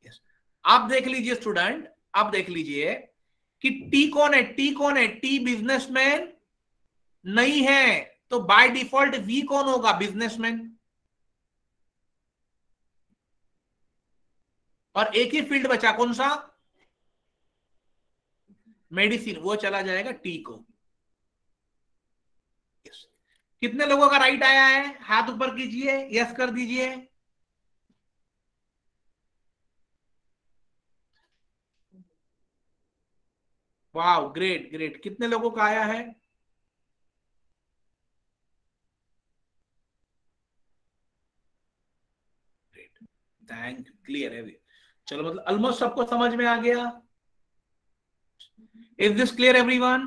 yes आप देख लीजिए स्टूडेंट आप देख लीजिए कि टी कौन है? टी कौन है? टी बिजनेसमैन नहीं है। तो बाय डिफ़ॉल्ट वी कौन होगा बिजनेसमैन और एक ही फ़ील्ड बचा कौन सा? मेडिसिन वो चला जाएगा टी को। Yes. कितने लोगों का राइट आया है? हाथ ऊपर कीजिए यस कर दीजिए। वाह ग्रेट ग्रेट कितने लोगों का आया है? थैंक क्लियर है चलो मतलब ऑलमोस्ट सबको समझ में आ गया। Is this clear everyone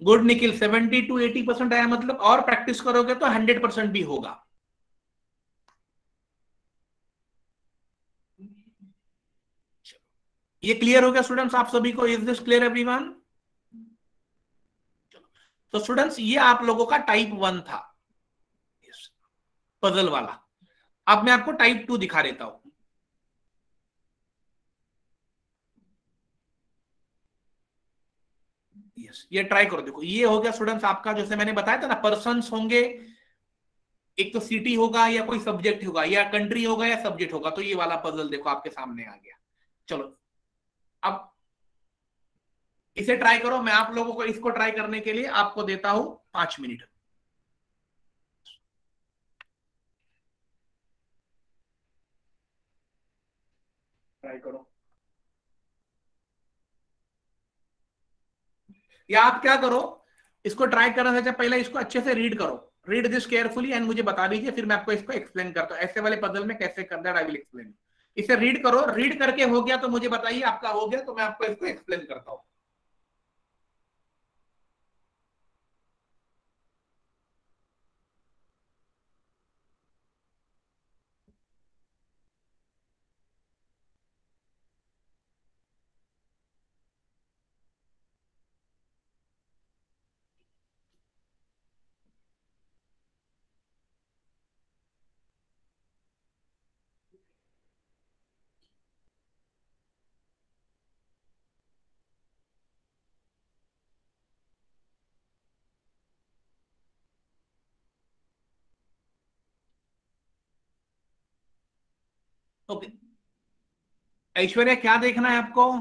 good Nikhil 70 to 80 percent आया मतलब और प्रैक्टिस करोगे तो 100 परसेंट भी होगा। ये क्लियर हो गया स्टूडेंट्स आप सभी को इज़ दिस क्लियर एवरीवन तो स्टूडेंट्स ये आप लोगों का टाइप वन था। पजल वाला। अब मैं आपको टाइप टू दिखा देता हूँ। यस ये ट्राई करो। देखो, ये हो गया स्टूडेंट्स आपका जैसे मैंने बताया था ना पर्सन होंगे, एक तो सिटी होगा या कोई सब्जेक्ट होगा, या कंट्री होगा या सब्जेक्ट होगा तो ये वाला पजल देखो आपके सामने आ गया। चलो, अब इसे ट्राई करो। मैं आप लोगों को इसको ट्राई करने के लिए आपको देता हूँ पाँच मिनट ट्राई करो। या आप क्या करो, इसको ट्राई करने से पहले इसको अच्छे से रीड करो। रीड दिस केयरफुली एंड मुझे बता दीजिए, फिर मैं आपको इसको एक्सप्लेन करता हूँ। ऐसे वाले पजल में कैसे करना है आई विल एक्सप्लेन इसे रीड करो। रीड करके हो गया तो मुझे बताइए, आपका हो गया तो मैं आपको इसको एक्सप्लेन करता हूँ। ओके ऐश्वर्या, क्या देखना है आपको?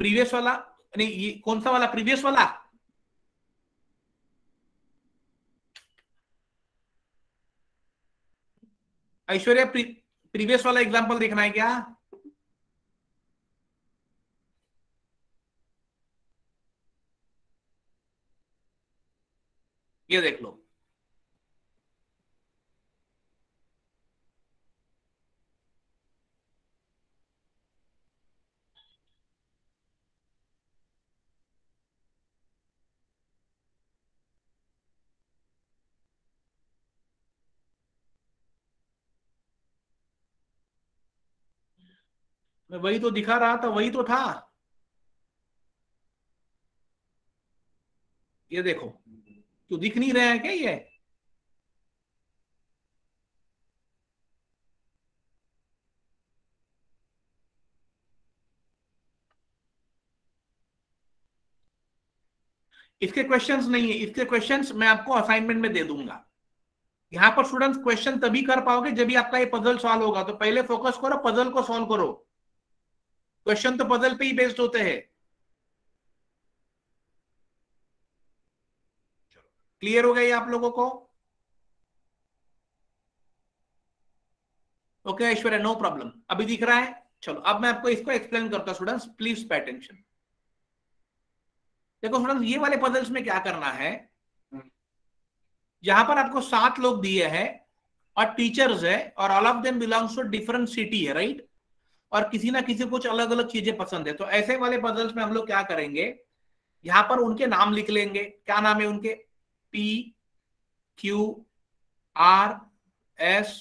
प्रीवियस वाला, नहीं, ये कौन सा वाला? प्रीवियस वाला? ऐश्वर्या प्रीवियस वाला एग्जांपल देखना है क्या? ये देख लो। मैं वही तो दिखा रहा था, वही तो था। ये देखो तो दिख नहीं रहा है क्या ये? इसके क्वेश्चंस नहीं है, इसके क्वेश्चंस मैं आपको असाइनमेंट में दे दूँगा। यहाँ पर स्टूडेंट्स क्वेश्चन तभी कर पाओगे जब भी आपका ये पजल सॉल्व होगा। तो पहले फोकस करो पजल को सॉल्व करो। क्वेश्चन तो पजल पे ही बेस्ड होते हैं। क्लियर हो गई आप लोगों को? ओके ऐश्वर्या नो प्रॉब्लम अभी दिख रहा है? चलो, अब मैं आपको इसको एक्सप्लेन करता हूँ स्टूडेंट्स प्लीज़ पे अटेंशन देखो स्टूडेंट्स ये वाले पजल्स में क्या करना है? यहाँ पर आपको सात लोग दिए हैं, और टीचर्स है, और all of them belongs to different city है राइट और किसी ना किसी कुछ अलग अलग चीज़ें पसंद है। तो ऐसे वाले पजल्स में हम लोग क्या करेंगे? यहाँ पर उनके नाम लिख लेंगे। क्या नाम है उनके? P Q R S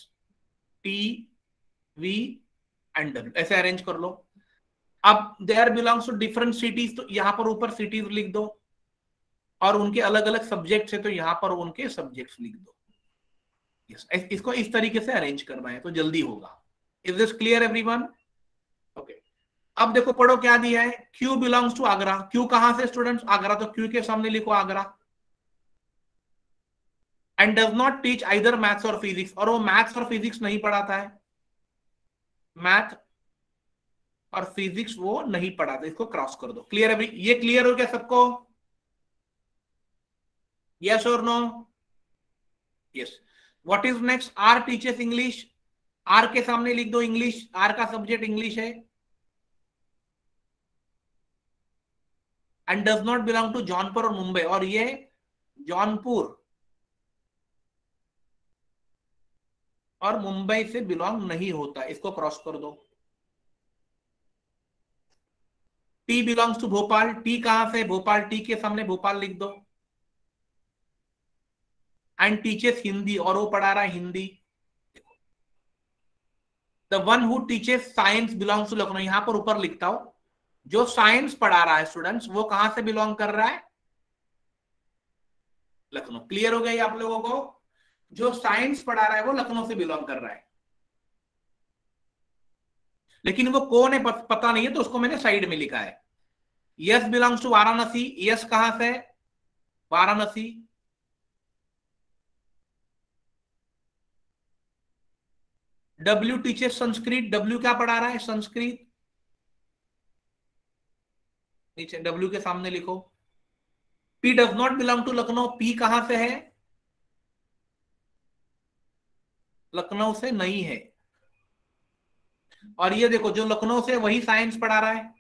T V and W ऐसे अरेंज कर लो। अब they are belongs to different cities तो यहाँ पर ऊपर सिटीज़ लिख दो। और उनके अलग अलग सब्जेक्ट है तो यहाँ पर उनके सब्जेक्ट्स लिख दो। Yes, इसको इस तरीके से अरेंज करना तो जल्दी होगा। इज़ दिस क्लियर एवरीवन अब देखो, पढ़ो क्या दिया है? Q belongs to Agra Q कहाँ से स्टूडेंट्स आगरा तो क्यू के सामने लिखो Agra and does not teach either maths और फिजिक्स और वो मैथ्स और फिजिक्स नहीं पढ़ाता है। मैथ और फिजिक्स वो नहीं पढ़ाता। इसको क्रॉस कर दो। क्लियर है ये क्लियर हो गया सबको? यस और no yes what is next R teachers English R के सामने लिख दो इंग्लिश आर का सब्जेक्ट इंग्लिश है। And does not belong to Jaunpur और मुंबई और ये जौनपुर और मुंबई से बिलोंग नहीं होता। इसको क्रॉस कर दो। T belongs to Bhopal. T कहाँ से? भोपाल टी के सामने भोपाल लिख दो। एंड टीचर्स हिंदी और वो पढ़ा रहा Hindi the one who teachers science belongs to Lucknow यहाँ पर ऊपर लिखता हूँ। जो साइंस पढ़ा रहा है स्टूडेंट्स वो कहाँ से बिलोंग कर रहा है? लखनऊ। क्लियर हो गई आप लोगों को? जो साइंस पढ़ा रहा है, वो लखनऊ से बिलोंग कर रहा है। लेकिन वो कौन है पता नहीं है तो उसको मैंने साइड में लिखा है। S belongs to Varanasi S कहाँ से? Varanasi W teacher Sanskrit W क्या पढ़ा रहा है? संस्कृत नीचे डब्ल्यू के सामने लिखो। P does not belong to Lucknow. P कहाँ से है? लखनऊ से नहीं है। और ये देखो, जो लखनऊ से वही साइंस पढ़ा रहा है,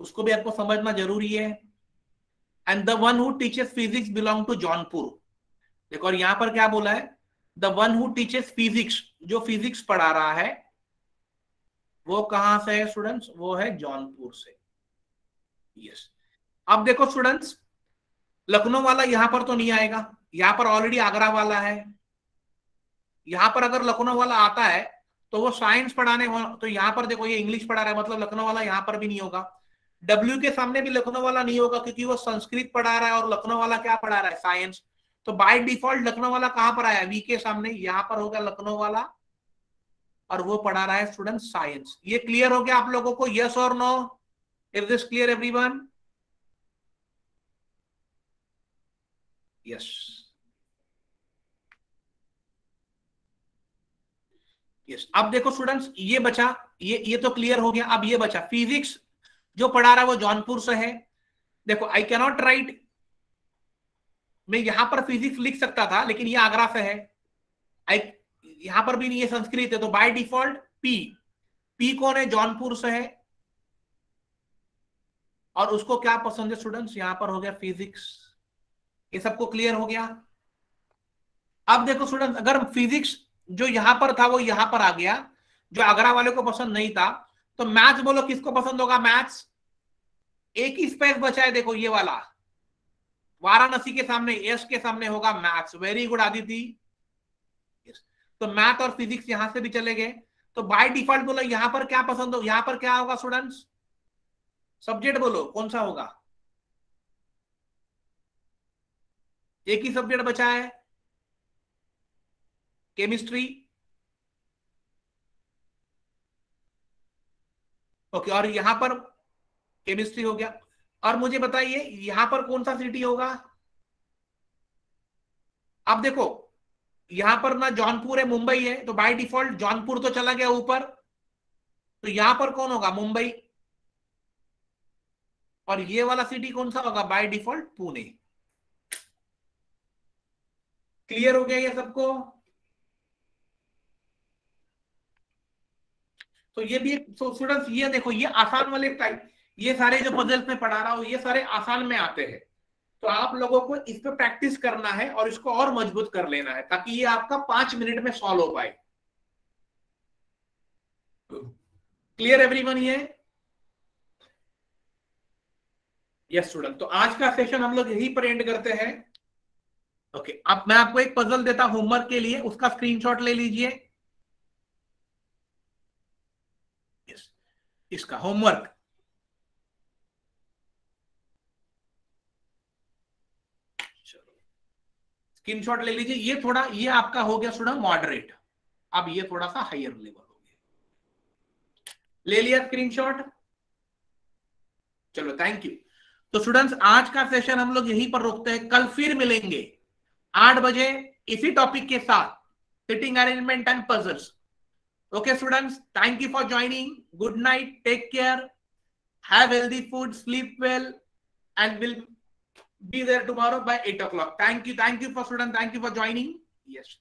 उसको भी आपको समझना ज़रूरी है। And the one who teachers physics belong to Jaunpur देखो, और यहाँ पर क्या बोला है? The one who teachers physics जो फिजिक्स पढ़ा रहा है, वो कहाँ से है स्टूडेंट्स वो है जौनपुर से। यस अब देखो स्टूडेंट्स लखनऊ वाला यहाँ पर तो नहीं आएगा। यहाँ पर ऑलरेडी आगरा वाला है। यहाँ पर अगर लखनऊ वाला आता है तो वो साइंस पढ़ाने तो यहाँ पर देखो ये इंग्लिश पढ़ा रहा है। मतलब लखनऊ वाला यहाँ पर भी नहीं होगा। डब्ल्यू के सामने भी लखनऊ वाला नहीं होगा, क्योंकि वो संस्कृत पढ़ा रहा है और लखनऊ वाला क्या पढ़ा रहा है? साइंस तो बाय डिफ़ॉल्ट लखनऊ वाला कहाँ पर आया? वी के सामने। यहाँ पर होगा लखनऊ वाला। और वो पढ़ा रहा है स्टूडेंट साइंस ये क्लियर हो गया आप लोगों को? यस और no If this clear, everyone? Yes. yes. अब देखो स्टूडेंट्स ये बचा ये ये तो क्लियर हो गया अब ये बचा। फिजिक्स जो पढ़ा रहा वो जौनपुर से है। देखो आई कैनॉट राइट मैं यहाँ पर फिजिक्स लिख सकता था लेकिन ये आगरा से है। आई यहाँ पर भी नहीं ये संस्कृत है तो बाय डिफ़ॉल्ट पी पी कौन है? जौनपुर से है। और उसको क्या पसंद है स्टूडेंट्स यहाँ पर हो गया फिजिक्स ये सबको क्लियर हो गया? अब देखो स्टूडेंट्स अगर फिजिक्स जो यहाँ पर था, वो यहाँ पर आ गया, जो आगरा वाले को पसंद नहीं था तो मैथ्स बोलो किसको पसंद होगा? मैथ्स एक ही स्पेस बचा है, देखो ये वाला। वाराणसी के सामने यश के सामने होगा मैथ्स वेरी गुड आदिति। तो मैथ और फिजिक्स यहाँ से भी चले गए। तो बाय डिफ़ॉल्ट बोलो, यहाँ पर क्या पसंद हो, यहाँ पर क्या होगा स्टूडेंट्स सब्जेक्ट बोलो, कौन सा होगा? एक ही सब्जेक्ट बचा है। केमिस्ट्री ओके और यहाँ पर केमिस्ट्री हो गया। और मुझे बताइए, यहाँ पर कौन सा सिटी होगा? अब देखो, यहाँ पर ना जौनपुर है, मुंबई है तो बाय डिफ़ॉल्ट जौनपुर तो चला गया ऊपर। तो यहाँ पर कौन होगा? मुंबई। और ये वाला सिटी कौन सा होगा? By default Pune. क्लियर हो गया ये सबको? तो ये भी तो स्टूडेंट्स ये देखो, ये आसान वाले टाइप ये सारे जो पजल्स में पढ़ा रहा हूँ, ये सारे आसान में आते हैं। तो आप लोगों को इस पे प्रैक्टिस करना है और इसको और मज़बूत कर लेना है, ताकि ये आपका पाँच मिनट में सॉल्व हो पाए। क्लियर एवरीवन ये? यस स्टूडेंट तो आज का सेशन हम लोग यही पर एंड करते हैं। ओके okay, अब मैं आपको एक पजल देता होमवर्क के लिए उसका स्क्रीनशॉट ले लीजिए। Yes, इसका होमवर्क स्क्रीनशॉट ले लीजिए। ये थोड़ा ये आपका हो गया स्टूडेंट मॉडरेट अब ये थोड़ा सा हायर लेवल हो गया। ले लिया स्क्रीनशॉट चलो थैंक यू तो स्टूडेंट्स आज का सेशन हम लोग यहीं पर रोकते हैं कल फिर मिलेंगे आठ बजे इसी टॉपिक के साथ sitting arrangement and puzzles okay students thank you for joining good night take care have healthy food sleep well and will be there tomorrow by 8 o'clock. Thank you. Thank you for student. Thank you for joining. Yes.